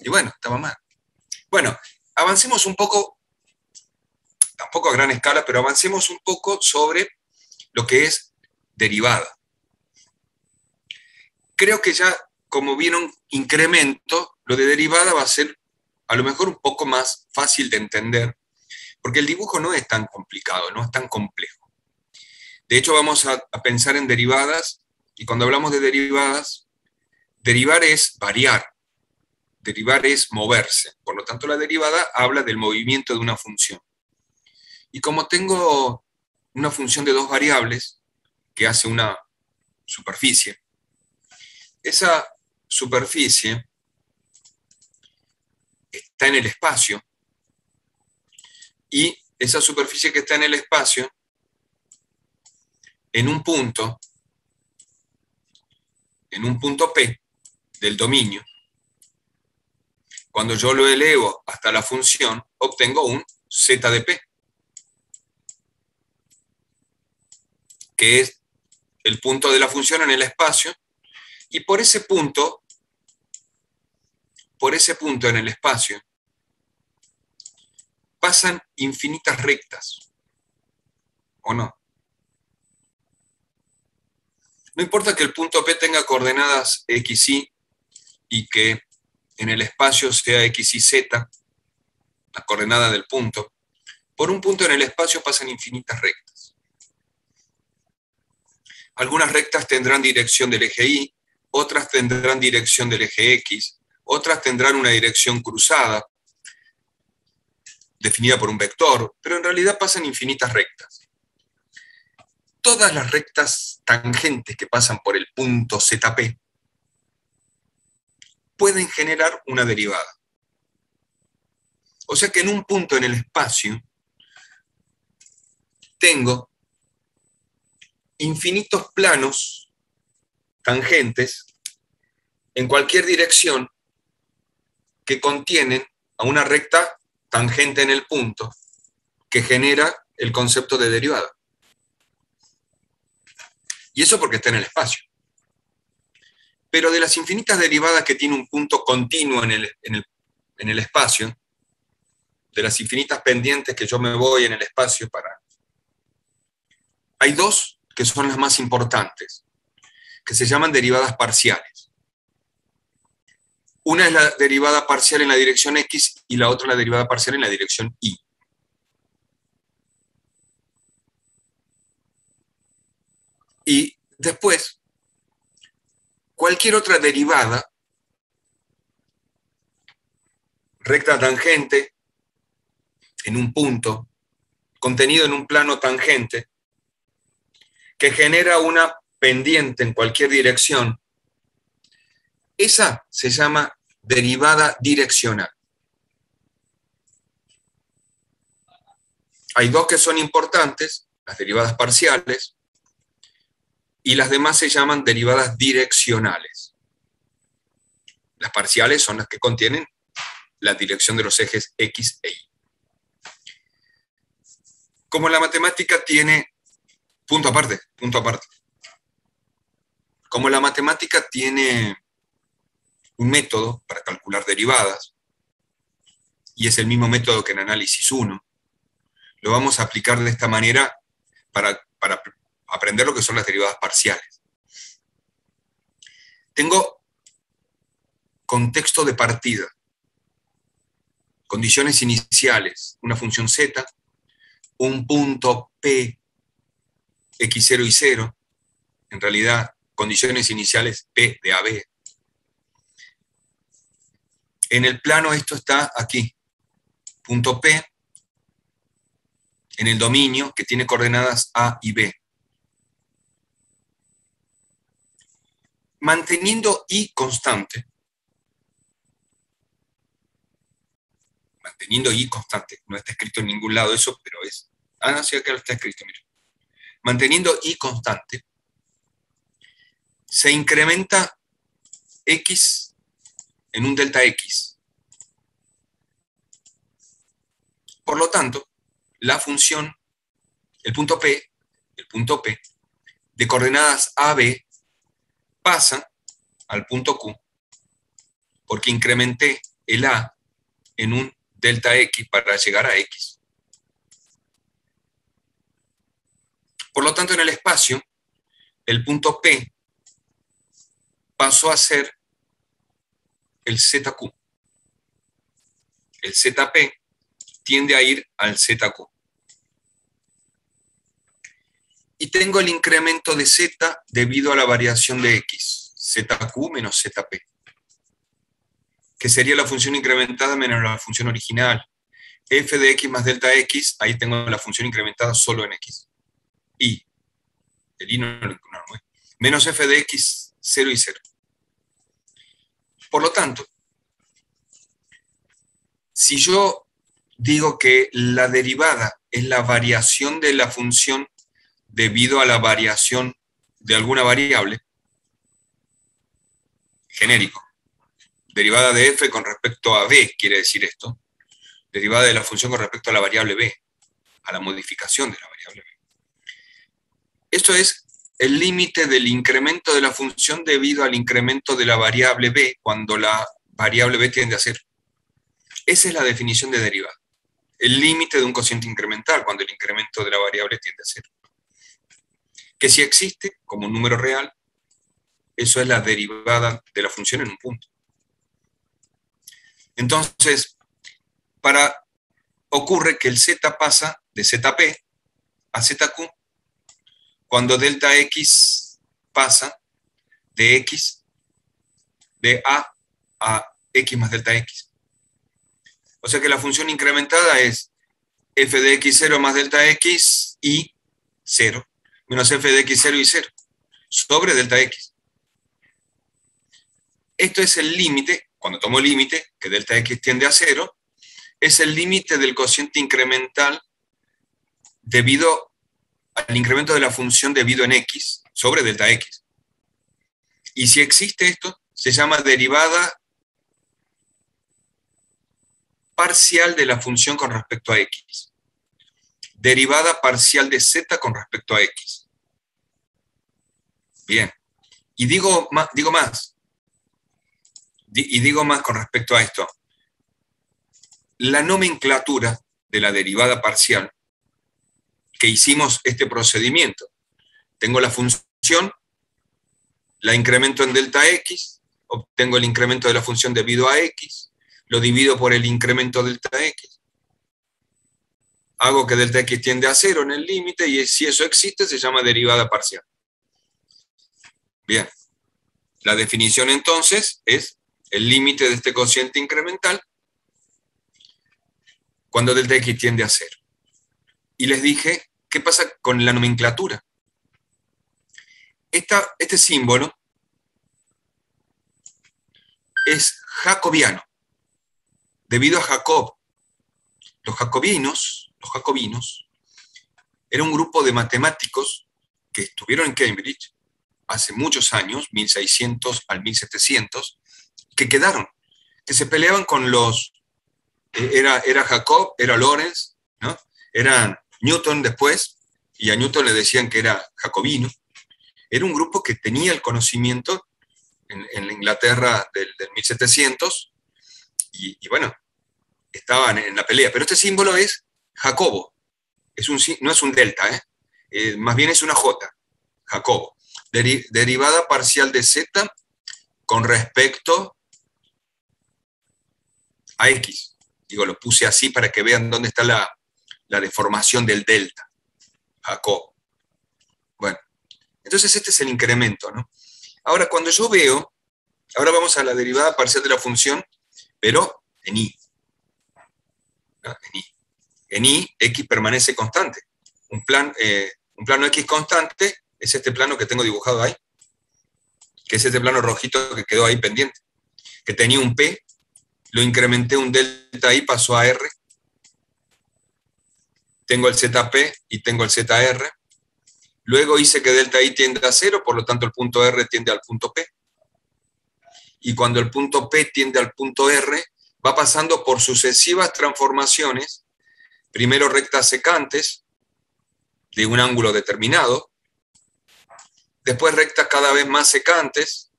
Y bueno, estaba mal. Bueno, avancemos un poco, tampoco a gran escala, pero avancemos un poco sobre lo que es derivada. Creo que ya, como vieron, incremento, lo de derivada va a ser a lo mejor un poco más fácil de entender, porque el dibujo no es tan complicado, no es tan complejo. De hecho, vamos a, pensar en derivadas, y cuando hablamos de derivadas, derivar es variar, derivar es moverse. Por lo tanto, la derivada habla del movimiento de una función. Y como tengo una función de dos variables que hace una superficie, esa superficie está en el espacio y esa superficie que está en el espacio, en un punto, en un punto P del dominio, cuando yo lo elevo hasta la función, obtengo un z de p, que es el punto de la función en el espacio, y por ese punto, por ese punto en el espacio, pasan infinitas rectas, ¿o no? No importa que el punto P tenga coordenadas x, y y que en el espacio sea x y z, la coordenada del punto, por un punto en el espacio pasan infinitas rectas. Algunas rectas tendrán dirección del eje Y, otras tendrán dirección del eje X, otras tendrán una dirección cruzada, definida por un vector, pero en realidad pasan infinitas rectas. Todas las rectas tangentes que pasan por el punto ZP pueden generar una derivada. O sea que en un punto en el espacio tengo infinitos planos tangentes en cualquier dirección que contienen a una recta tangente en el punto que genera el concepto de derivada. Y eso porque está en el espacio. Pero de las infinitas derivadas que tiene un punto continuo en el, en el, en el espacio, de las infinitas pendientes que yo me voy en el espacio para... Hay dos que son las más importantes, que se llaman derivadas parciales. Una es la derivada parcial en la dirección x y la otra la derivada parcial en la dirección y. Y después, cualquier otra derivada, recta tangente, en un punto, contenido en un plano tangente, que genera una pendiente en cualquier dirección, esa se llama derivada direccional. Hay dos que son importantes, las derivadas parciales, y las demás se llaman derivadas direccionales. Las parciales son las que contienen la dirección de los ejes X e Y. Como la matemática tiene, punto aparte, punto aparte, como la matemática tiene un método para calcular derivadas, y es el mismo método que en análisis 1, lo vamos a aplicar de esta manera para, para aprender lo que son las derivadas parciales. Tengo contexto de partida, condiciones iniciales, una función z, un punto p, x0 y 0, en realidad condiciones iniciales p de AB. En el plano esto está aquí, punto P, en el dominio que tiene coordenadas A y B. manteniendo i constante, manteniendo i constante, no está escrito en ningún lado eso, pero es, ah, no, sí, acá está escrito, mira. Manteniendo i constante, se incrementa x en un delta x. Por lo tanto, la función, el punto P, el punto P, de coordenadas AB pasa al punto Q porque incrementé el A en un delta X para llegar a X. Por lo tanto, en el espacio, el punto P pasó a ser el ZQ. El ZP tiende a ir al ZQ. y tengo el incremento de z debido a la variación de x, zq menos zp, que sería la función incrementada menos la función original. f de x más delta x, ahí tengo la función incrementada solo en x. Y, el y no, no, menos f de x, 0 y 0. Por lo tanto, si yo digo que la derivada es la variación de la función debido a la variación de alguna variable, genérico, derivada de f con respecto a b, quiere decir esto, derivada de la función con respecto a la variable b, a la modificación de la variable b. Esto es el límite del incremento de la función debido al incremento de la variable b cuando la variable b tiende a cero. Esa es la definición de derivada. El límite de un cociente incremental cuando el incremento de la variable tiende a cero que si existe como un número real, eso es la derivada de la función en un punto. Entonces, para, ocurre que el z pasa de zp a zq cuando delta x pasa de x de a a x más delta x. O sea que la función incrementada es f de x0 más delta x y 0 menos f de x0 y 0 sobre delta x. Esto es el límite, cuando tomo límite, que delta x tiende a 0, es el límite del cociente incremental debido al incremento de la función debido en x sobre delta x. Y si existe esto, se llama derivada parcial de la función con respecto a x derivada parcial de z con respecto a x. Bien. Y digo más, digo más. Y digo más con respecto a esto. La nomenclatura de la derivada parcial que hicimos este procedimiento. Tengo la función, la incremento en delta x, obtengo el incremento de la función debido a x, lo divido por el incremento delta x, hago que delta x tiende a cero en el límite y si eso existe se llama derivada parcial. Bien, la definición entonces es el límite de este cociente incremental cuando delta x tiende a cero. Y les dije, ¿qué pasa con la nomenclatura? Esta- este símbolo es jacobiano, debido a Jacob. Los jacobinos, los jacobinos, era un grupo de matemáticos que estuvieron en Cambridge hace muchos años, 1600 al 1700, que quedaron, que se peleaban con los, eh, era, era Jacob, era Lawrence, ¿no? Era Newton después, y a Newton le decían que era jacobino. Era un grupo que tenía el conocimiento en, la Inglaterra del, del 1700, y, y bueno, estaban en la pelea. Pero este símbolo es Jacobo, es un, no es un delta, ¿eh? Eh, más bien es una J, Jacobo. Deri- derivada parcial de z con respecto a x. Digo, lo puse así para que vean dónde está la, la deformación del delta, Jacobo. Bueno, entonces este es el incremento, ¿no? Ahora, cuando yo veo, ahora vamos a la derivada parcial de la función, pero en i. ¿no? En i. En i, x permanece constante. Un, plan, eh, un plano x constante es este plano que tengo dibujado ahí, que es este plano rojito que quedó ahí pendiente, que tenía un p, lo incrementé un delta i, pasó a r, tengo el zp y tengo el zr, luego hice que delta i tiende a cero, por lo tanto el punto r tiende al punto p, y cuando el punto p tiende al punto r, va pasando por sucesivas transformaciones, primero rectas secantes, de un ángulo determinado, después rectas cada vez más secantes,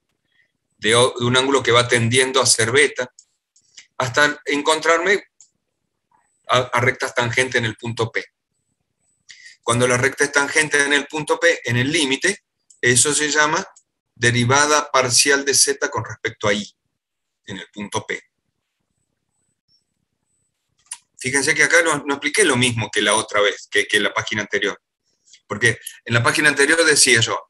de, un ángulo que va tendiendo a ser beta, hasta encontrarme a, rectas tangentes en el punto P. Cuando la recta es tangente en el punto P, en el límite, eso se llama derivada parcial de z con respecto a i, en el punto P. Fíjense que acá no, expliqué lo mismo que la otra vez, que, que la página anterior. Porque en la página anterior decía yo,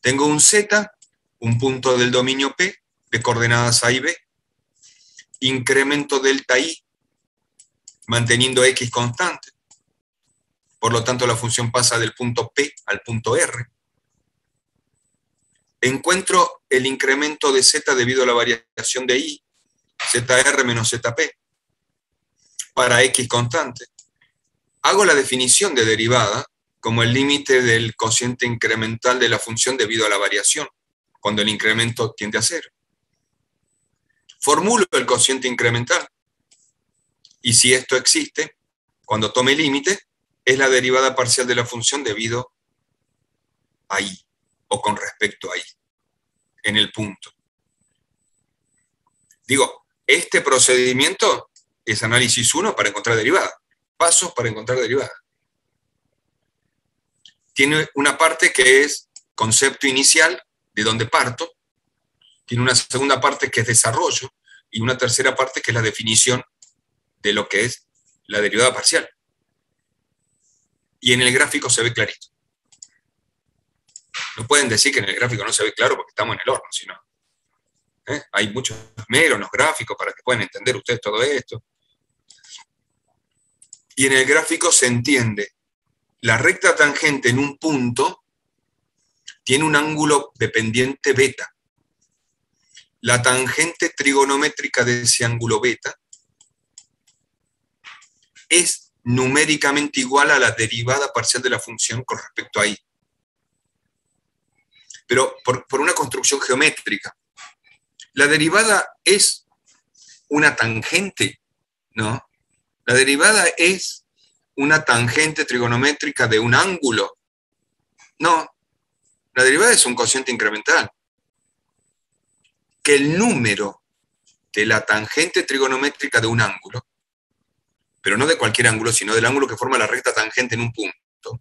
tengo un z, un punto del dominio P, de coordenadas A y B, incremento delta i, manteniendo x constante. Por lo tanto, la función pasa del punto P al punto R. Encuentro el incremento de z debido a la variación de i, zr menos zp, para x constante. Hago la definición de derivada como el límite del cociente incremental de la función debido a la variación, cuando el incremento tiende a cero. Formulo el cociente incremental. Y si esto existe, cuando tome límite, es la derivada parcial de la función debido a i, o con respecto a i, en el punto. Digo, este procedimiento es análisis 1 para encontrar derivada. Pasos para encontrar derivada. Tiene una parte que es concepto inicial, de donde parto. Tiene una segunda parte que es desarrollo. Y una tercera parte que es la definición de lo que es la derivada parcial. Y en el gráfico se ve clarito. No pueden decir que en el gráfico no se ve claro porque estamos en el horno, sino. ¿eh? Hay muchos meros en los gráficos para que puedan entender ustedes todo esto. Y en el gráfico se entiende la recta tangente en un punto tiene un ángulo dependiente beta. La tangente trigonométrica de ese ángulo beta es numéricamente igual a la derivada parcial de la función con respecto a i. Pero por, por una construcción geométrica. La derivada es una tangente, ¿no? La derivada es una tangente trigonométrica de un ángulo. No. La derivada es un cociente incremental. Que el número de la tangente trigonométrica de un ángulo, pero no de cualquier ángulo, sino del ángulo que forma la recta tangente en un punto,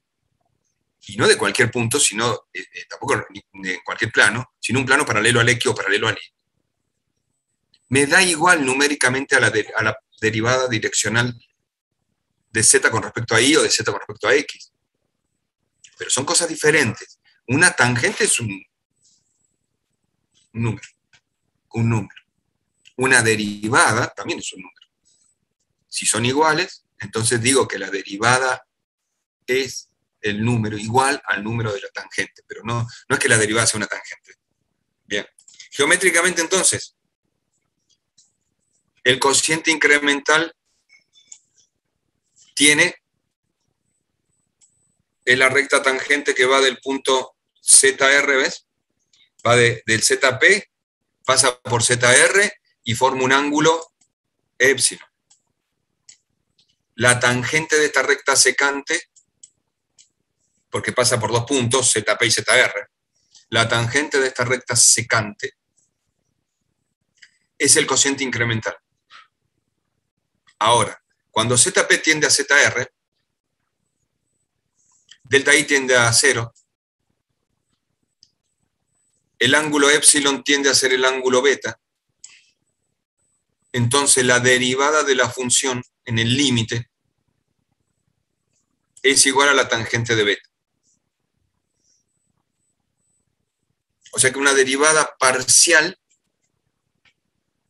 y no de cualquier punto, sino eh, eh, tampoco de cualquier plano, sino un plano paralelo al X o paralelo al Y. Me da igual numéricamente a la, a la derivada direccional de Z con respecto a Y o de Z con respecto a X. Pero son cosas diferentes. Una tangente es un número. Un número. Una derivada también es un número. Si son iguales, entonces digo que la derivada es el número igual al número de la tangente, pero no, no es que la derivada sea una tangente. Bien. Geométricamente entonces, el cociente incremental tiene es la recta tangente que va del punto ZR, ¿ves? Va del ZP, pasa por ZR y forma un ángulo épsilon. La tangente de esta recta secante, porque pasa por dos puntos, ZP y ZR, la tangente de esta recta secante es el cociente incremental. Ahora, cuando ZP tiende a ZR, delta I tiende a cero, el ángulo epsilon tiende a ser el ángulo beta, entonces la derivada de la función en el límite es igual a la tangente de beta. O sea que una derivada parcial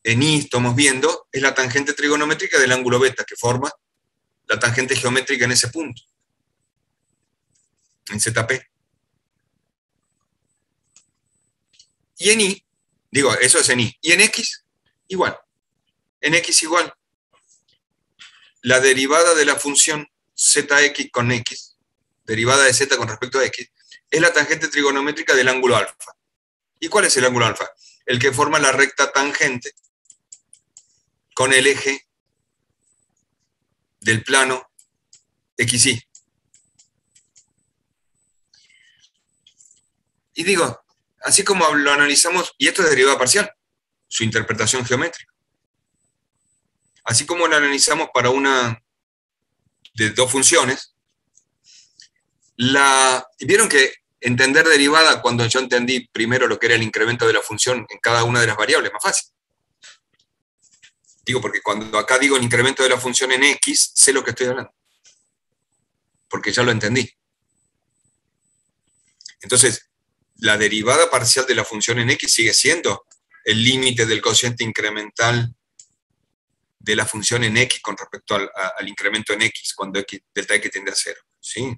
en I estamos viendo es la tangente trigonométrica del ángulo beta que forma la tangente geométrica en ese punto en ZP. Y en Y, digo, eso es en Y. Y en X, igual. En X igual. La derivada de la función ZX con X, derivada de Z con respecto a X, es la tangente trigonométrica del ángulo alfa. ¿Y cuál es el ángulo alfa? El que forma la recta tangente con el eje del plano XY. Y digo, así como lo analizamos, y esto es derivada parcial, su interpretación geométrica. Así como lo analizamos para una de dos funciones, la, vieron que entender derivada cuando yo entendí primero lo que era el incremento de la función en cada una de las variables, más fácil. Digo, porque cuando acá digo el incremento de la función en x, sé lo que estoy hablando. Porque ya lo entendí. Entonces, la derivada parcial de la función en x sigue siendo el límite del cociente incremental de la función en x con respecto al, incremento en x, cuando x, delta x tiende a cero. ¿Sí?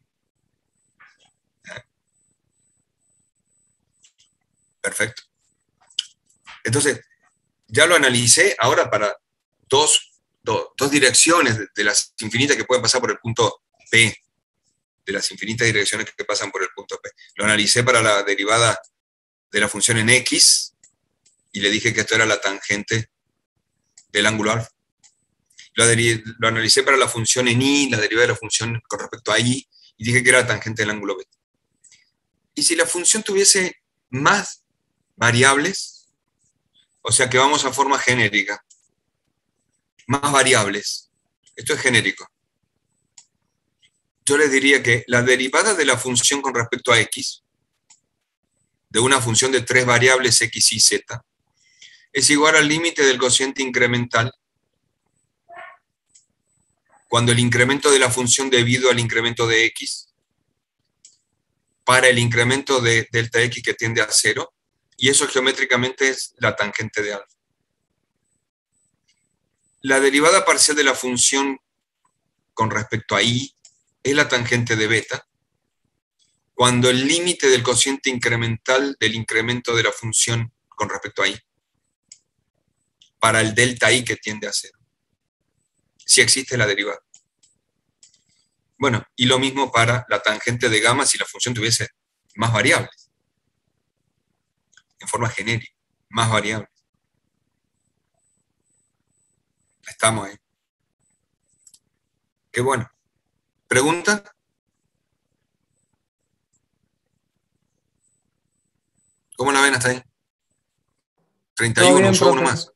Perfecto. Entonces, ya lo analicé ahora para dos, dos direcciones de las infinitas que pueden pasar por el punto P de las infinitas direcciones que pasan por el punto P. Lo analicé para la derivada de la función en X y le dije que esto era la tangente del ángulo alfa. Lo, analicé para la función en Y, la derivada de la función con respecto a Y, y dije que era tangente del ángulo beta. Y si la función tuviese más variables, o sea que vamos a forma genérica, más variables, esto es genérico, yo les diría que la derivada de la función con respecto a x, de una función de tres variables x y z, es igual al límite del cociente incremental cuando el incremento de la función debido al incremento de x para el incremento de delta x que tiende a cero, y eso geométricamente es la tangente de alfa. La derivada parcial de la función con respecto a y es la tangente de beta, cuando el límite del cociente incremental del incremento de la función con respecto a i, para el delta i que tiende a cero, si existe la derivada. Bueno, y lo mismo para la tangente de gamma si la función tuviese más variables, en forma genérica, más variables. Estamos ahí. Qué bueno. ¿Pregunta? ¿Cómo la ven hasta ahí? Todo 31, bien, huyó uno más.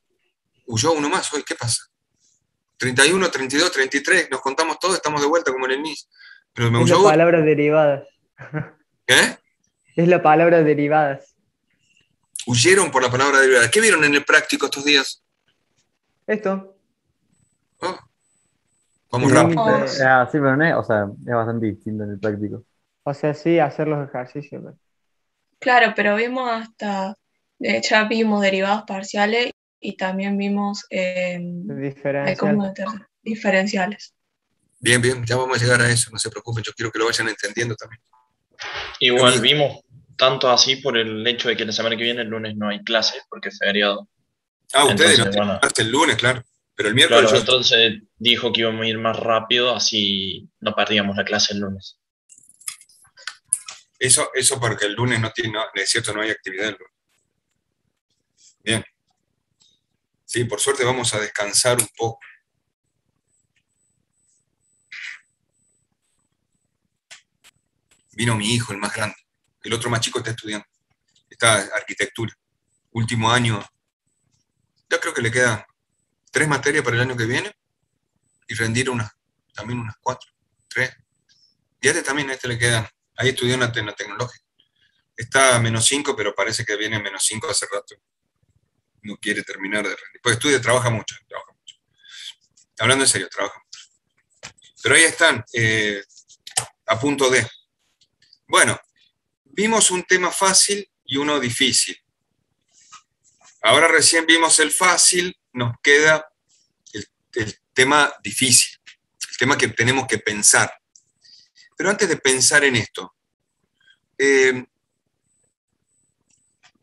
Huyó uno más hoy, ¿qué pasa? 31, 32, 33, nos contamos todos, estamos de vuelta como en el NIS. Pero me Es la palabra derivadas. ¿Qué? Es la palabra derivadas. Huyeron por la palabra derivada. ¿Qué vieron en el práctico estos días? Esto. Oh. Vamos Sí. rápido. Ah, sí, pero no es, o sea, es bastante distinto en el práctico. O sea, sí, hacer los ejercicios. pero- Claro, pero vimos hasta, eh, ya vimos derivados parciales y también vimos eh, Diferencial. diferenciales. Bien, bien, ya vamos a llegar a eso, no se preocupen, yo quiero que lo vayan entendiendo también. Igual Bien. vimos tanto así por el hecho de que la semana que viene, el lunes, no hay clases porque es feriado. Ah, ustedes Entonces, no bueno. hasta el lunes, claro. Pero el miércoles Claro, yo- entonces dijo que íbamos a ir más rápido, así no perdíamos la clase el lunes. Eso, eso porque el lunes no tiene, no, es cierto, no hay actividad el lunes. Bien. Sí, por suerte vamos a descansar un poco. Vino mi hijo, el más grande. El otro más chico está estudiando. Está arquitectura. Último año. Ya creo que le quedan tres materias para el año que viene y rendir unas, también unas cuatro, tres. Y a este también, este le quedan Ahí estudió en la. Está menos 5, pero parece que viene menos 5 hace rato. No quiere terminar de rendir. Estudia, trabaja mucho, trabaja mucho. Hablando en serio, trabaja mucho. Pero ahí están, eh, a punto de. Bueno, vimos un tema fácil y uno difícil. Ahora recién vimos el fácil, nos queda el, el tema difícil, el tema que tenemos que pensar. Pero antes de pensar en esto, eh,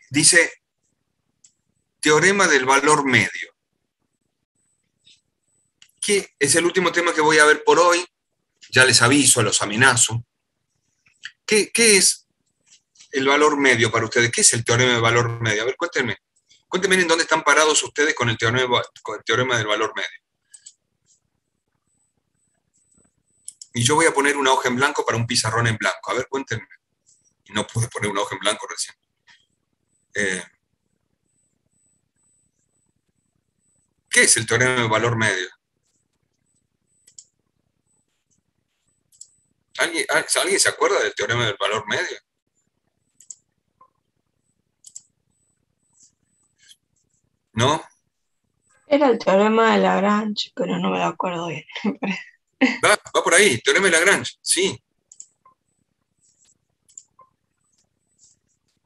dice teorema del valor medio. Que es el último tema que voy a ver por hoy. Ya les aviso, los amenazo. ¿Qué, es el valor medio para ustedes? ¿Qué es el teorema del valor medio? A ver, cuéntenme. Cuéntenme en dónde están parados ustedes con el teorema, del valor medio. Y yo voy a poner una hoja en blanco para un pizarrón en blanco. A ver, cuéntenme. No pude poner una hoja en blanco recién. Eh, ¿Qué es el teorema del valor medio? ¿Alguien, ¿Alguien se acuerda del teorema del valor medio? ¿No? Era el teorema de Lagrange, pero no me lo acuerdo bien. Va, va por ahí, teorema de Lagrange, sí.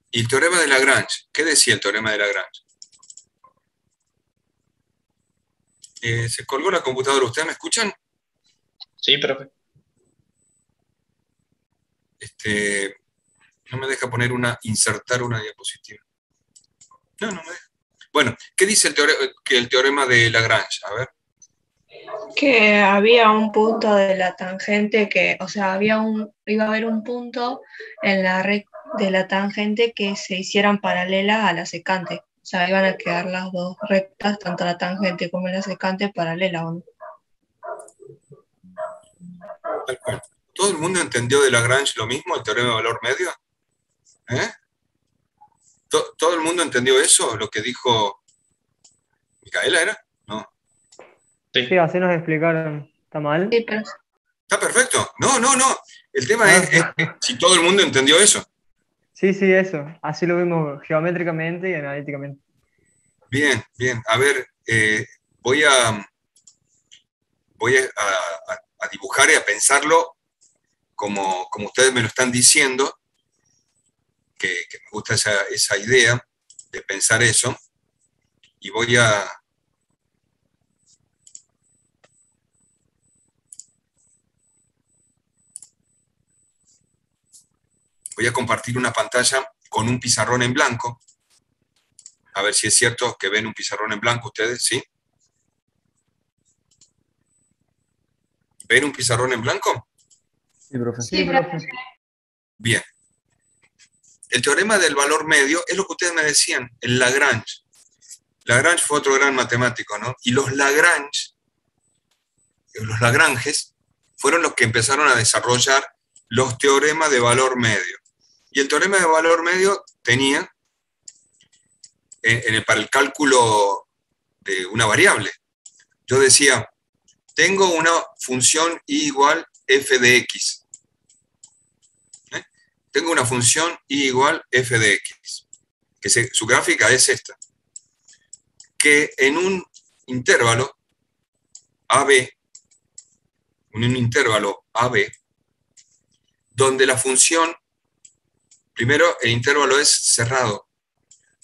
Y el teorema de Lagrange, ¿qué decía el teorema de Lagrange? Eh, se colgó la computadora, ¿ustedes me escuchan? Sí, profe. Este, no me deja poner una, insertar una diapositiva. No, no me deja. Bueno, ¿qué dice el teorema, que el teorema de Lagrange? A ver. Que había un punto de la tangente que, o sea, había un, iba a haber un punto en la red de la tangente que se hicieran paralelas a la secante. O sea, iban a quedar las dos rectas, tanto la tangente como la secante, cual. ¿Todo el mundo entendió de Lagrange lo mismo, el teorema de valor medio? ¿Eh? ¿To- ¿Todo el mundo entendió eso? Lo que dijo Micaela, ¿era? No. Sí. Sí, así nos explicaron. ¿Está mal? Sí, pero Está perfecto. No, no, no. El tema Ah, es, es- es si todo el mundo entendió eso. Sí, sí, eso. Así lo vimos geométricamente y analíticamente. Bien, bien. A ver, eh, voy a voy a, dibujar y a pensarlo como, como ustedes me lo están diciendo, que, que me gusta esa, esa idea de pensar eso, y voy a... Voy a compartir una pantalla con un pizarrón en blanco. A ver si es cierto que ven un pizarrón en blanco ustedes, ¿sí? ¿Ven un pizarrón en blanco? Sí, profe. Sí, profe. Bien. El teorema del valor medio es lo que ustedes me decían, el Lagrange. Lagrange fue otro gran matemático, ¿no? Y los Lagrange, los Lagranges, fueron los que empezaron a desarrollar los teoremas de valor medio. Y el teorema de valor medio tenía en- en el- para el cálculo de una variable. Yo decía, tengo una función y igual f de x. ¿Eh? Tengo una función y igual f de x, que su gráfica es esta, que en un intervalo AB, en un intervalo AB, donde la función, primero el intervalo es cerrado,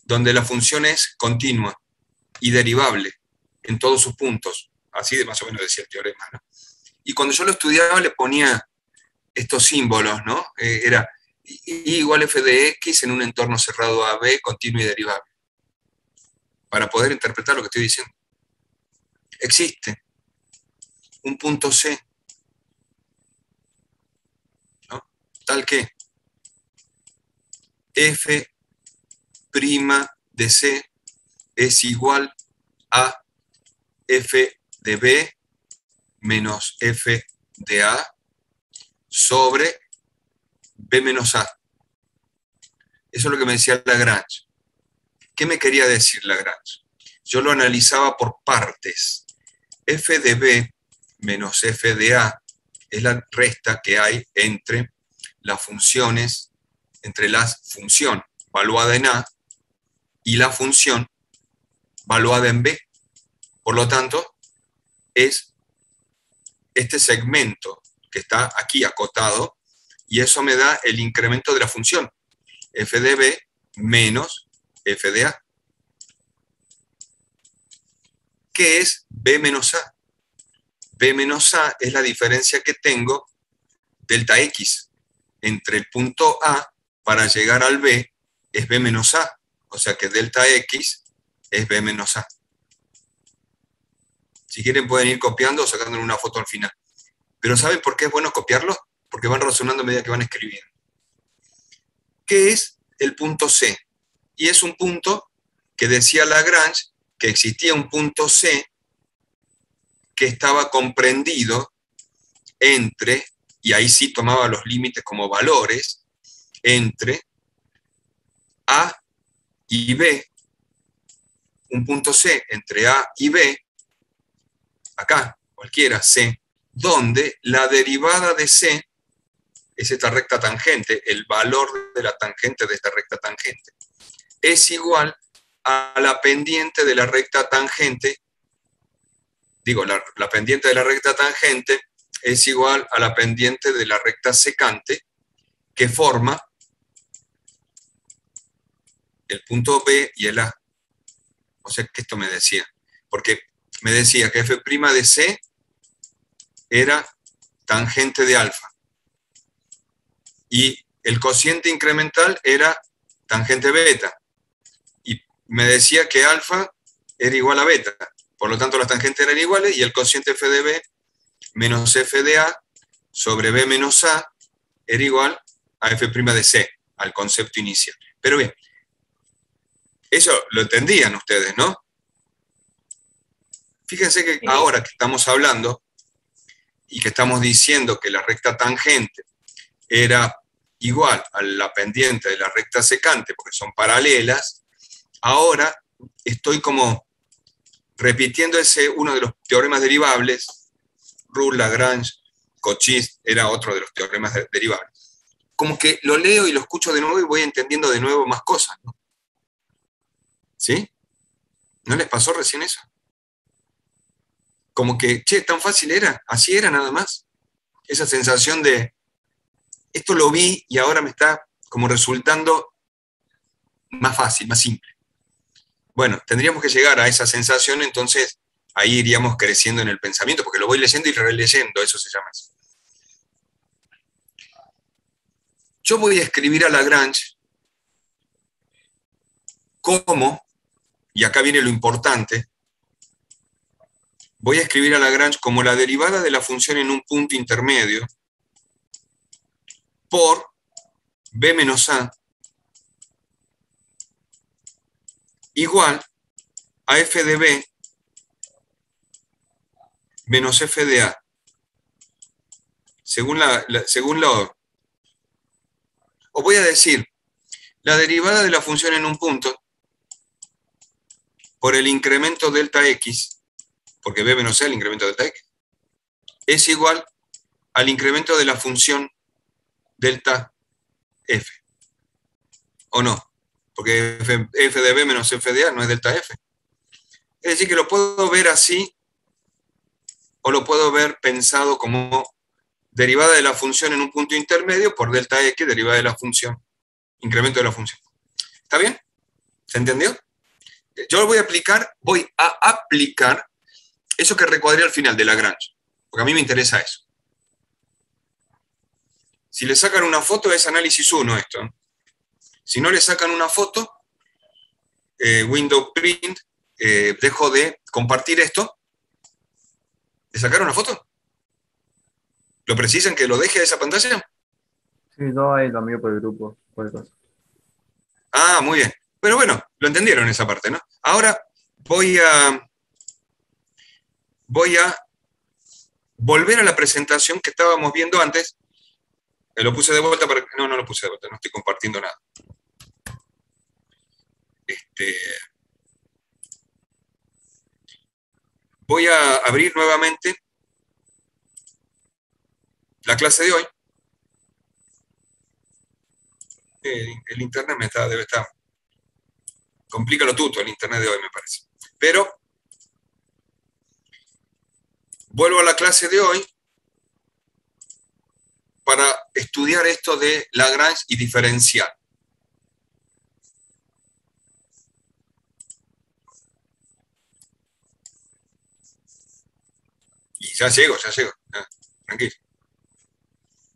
donde la función es continua y derivable en todos sus puntos. Así de más o menos decía el teorema. Y cuando yo lo estudiaba le ponía estos símbolos, ¿no? Eh, era y igual f de x en un entorno cerrado AB, continuo y derivable. Para poder interpretar lo que estoy diciendo. Existe un punto C, tal que f' de C es igual a f de B menos f de A sobre B menos A. Eso es lo que me decía Lagrange. ¿Qué me quería decir Lagrange? Yo lo analizaba por partes. f de B menos f de A es la resta que hay entre las funciones, entre la función valuada en A y la función valuada en B. Por lo tanto, es este segmento que está aquí acotado y eso me da el incremento de la función f de B menos f de A. ¿Qué es B menos A? B menos A es la diferencia que tengo delta X entre el punto A para llegar al B es B menos A. O sea que delta X es B menos A. Si quieren pueden ir copiando o sacándole una foto al final. Pero ¿saben por qué es bueno copiarlo? Porque van razonando a medida que van escribiendo. ¿Qué es el punto C? Y es un punto que decía Lagrange que existía un punto C que estaba comprendido entre, y ahí sí tomaba los límites como valores, entre A y B, un punto C entre A y B, acá, cualquiera C, donde la derivada de C es esta recta tangente, el valor de la tangente de esta recta tangente, es igual a la pendiente de la recta tangente, digo, la, la pendiente de la recta tangente es igual a la pendiente de la recta secante que forma el punto B y el A. O sea que esto me decía, porque me decía que f' de C era tangente de alfa. Y el cociente incremental era tangente beta. Y me decía que alfa era igual a beta. Por lo tanto, las tangentes eran iguales y el cociente f de B menos f de A sobre B menos A era igual a f' de C, al concepto inicial. Pero bien, eso lo entendían ustedes, ¿no? Fíjense que ahora que estamos hablando y que estamos diciendo que la recta tangente era igual a la pendiente de la recta secante, porque son paralelas, ahora estoy como repitiendo ese uno de los teoremas derivables, Roux, Lagrange, Cauchy, era otro de los teoremas de- derivables. Como que lo leo y lo escucho de nuevo y voy entendiendo de nuevo más cosas, ¿no? ¿Sí? ¿No les pasó recién eso? Como que, che, tan fácil era, así era nada más. Esa sensación de, esto lo vi y ahora me está como resultando más fácil, más simple. Bueno, tendríamos que llegar a esa sensación, entonces ahí iríamos creciendo en el pensamiento, porque lo voy leyendo y releyendo, eso se llama eso. Yo voy a escribir a Lagrange como, y acá viene lo importante, voy a escribir a Lagrange como la derivada de la función en un punto intermedio por b menos a igual a f de b menos f de a. Según, la, la- según. Os voy a decir, la derivada de la función en un punto por el incremento delta x, porque b menos c, el incremento delta x, es igual al incremento de la función delta f. ¿O no? Porque f, de b menos f de a no es delta f. Es decir, que lo puedo ver así o lo puedo ver pensado como derivada de la función en un punto intermedio por delta x derivada de la función, incremento de la función. ¿Está bien? ¿Se entendió? Yo lo voy a aplicar, voy a aplicar eso que recuadré al final de Lagrange, porque a mí me interesa eso. Si le sacan una foto es análisis 1 esto. Si no le sacan una foto, eh, window print, eh, dejo de compartir esto. ¿Le sacaron una foto? ¿Lo precisan que lo deje de esa pantalla? Sí, yo ahí lo envío por el grupo. Por el caso. Ah, muy bien. Pero bueno, lo entendieron esa parte, ¿no? Ahora voy a, voy a volver a la presentación que estábamos viendo antes. Eh, Lo puse de vuelta para... No, no lo puse de vuelta, no estoy compartiendo nada. Este, voy a abrir nuevamente la clase de hoy. El, el internet me debe estar complica lo tuto el internet de hoy, me parece. Pero vuelvo a la clase de hoy para estudiar esto de Lagrange y diferencial. Y ya llego, ya llego. ya, tranquilo.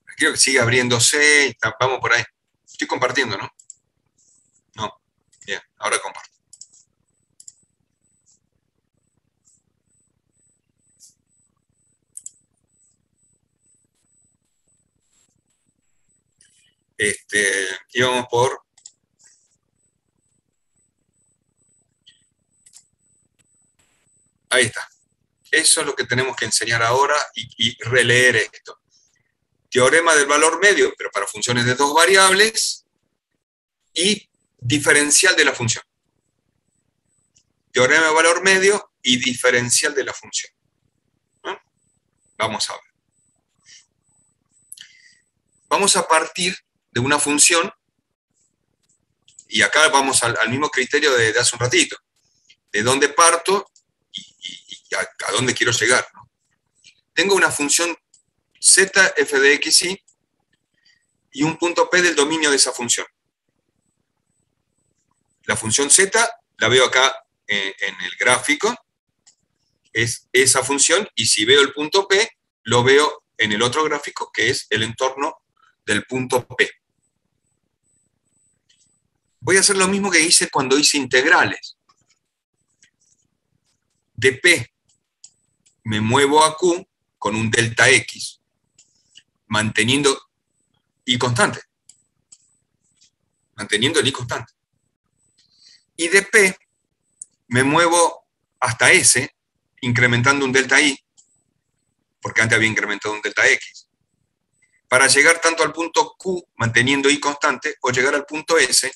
Tranquilo que sigue abriéndose. Vamos por ahí. Estoy compartiendo, ¿no? Bien, ahora comparto. Este, íbamos por Ahí está. Eso es lo que tenemos que enseñar ahora y, y releer esto. Teorema del valor medio, pero para funciones de dos variables, y diferencial de la función. Teorema de valor medio y diferencial de la función. Vamos a ver. Vamos a partir de una función, y acá vamos al, mismo criterio de, hace un ratito, de dónde parto y, a, dónde quiero llegar. Tengo una función z f de x y y un punto p del dominio de esa función. La función z la veo acá eh, en el gráfico, es esa función, y si veo el punto p, lo veo en el otro gráfico, que es el entorno del punto p. Voy a hacer lo mismo que hice cuando hice integrales. De p me muevo a q con un delta x, manteniendo y constante. Manteniendo el i constante. Y de P me muevo hasta S, incrementando un delta i, porque antes había incrementado un delta x, para llegar tanto al punto Q, manteniendo i constante, o llegar al punto S,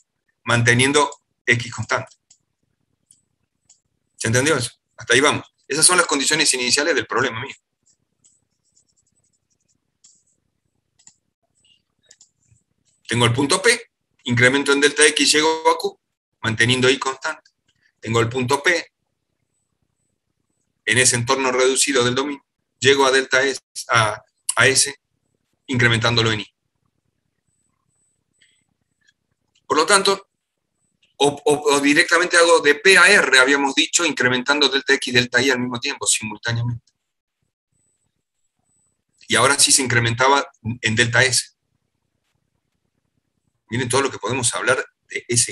manteniendo x constante. ¿Se entendió eso? Hasta ahí vamos. Esas son las condiciones iniciales del problema mío. Tengo el punto P, incremento en delta X, llego a Q, manteniendo I constante. Tengo el punto P, en ese entorno reducido del dominio, llego a delta S, a, a S, incrementándolo en I. Por lo tanto, o, directamente hago de P a R, habíamos dicho, incrementando delta X y delta Y al mismo tiempo, simultáneamente. Y ahora sí se incrementaba en delta S. Miren todo lo que podemos hablar de ese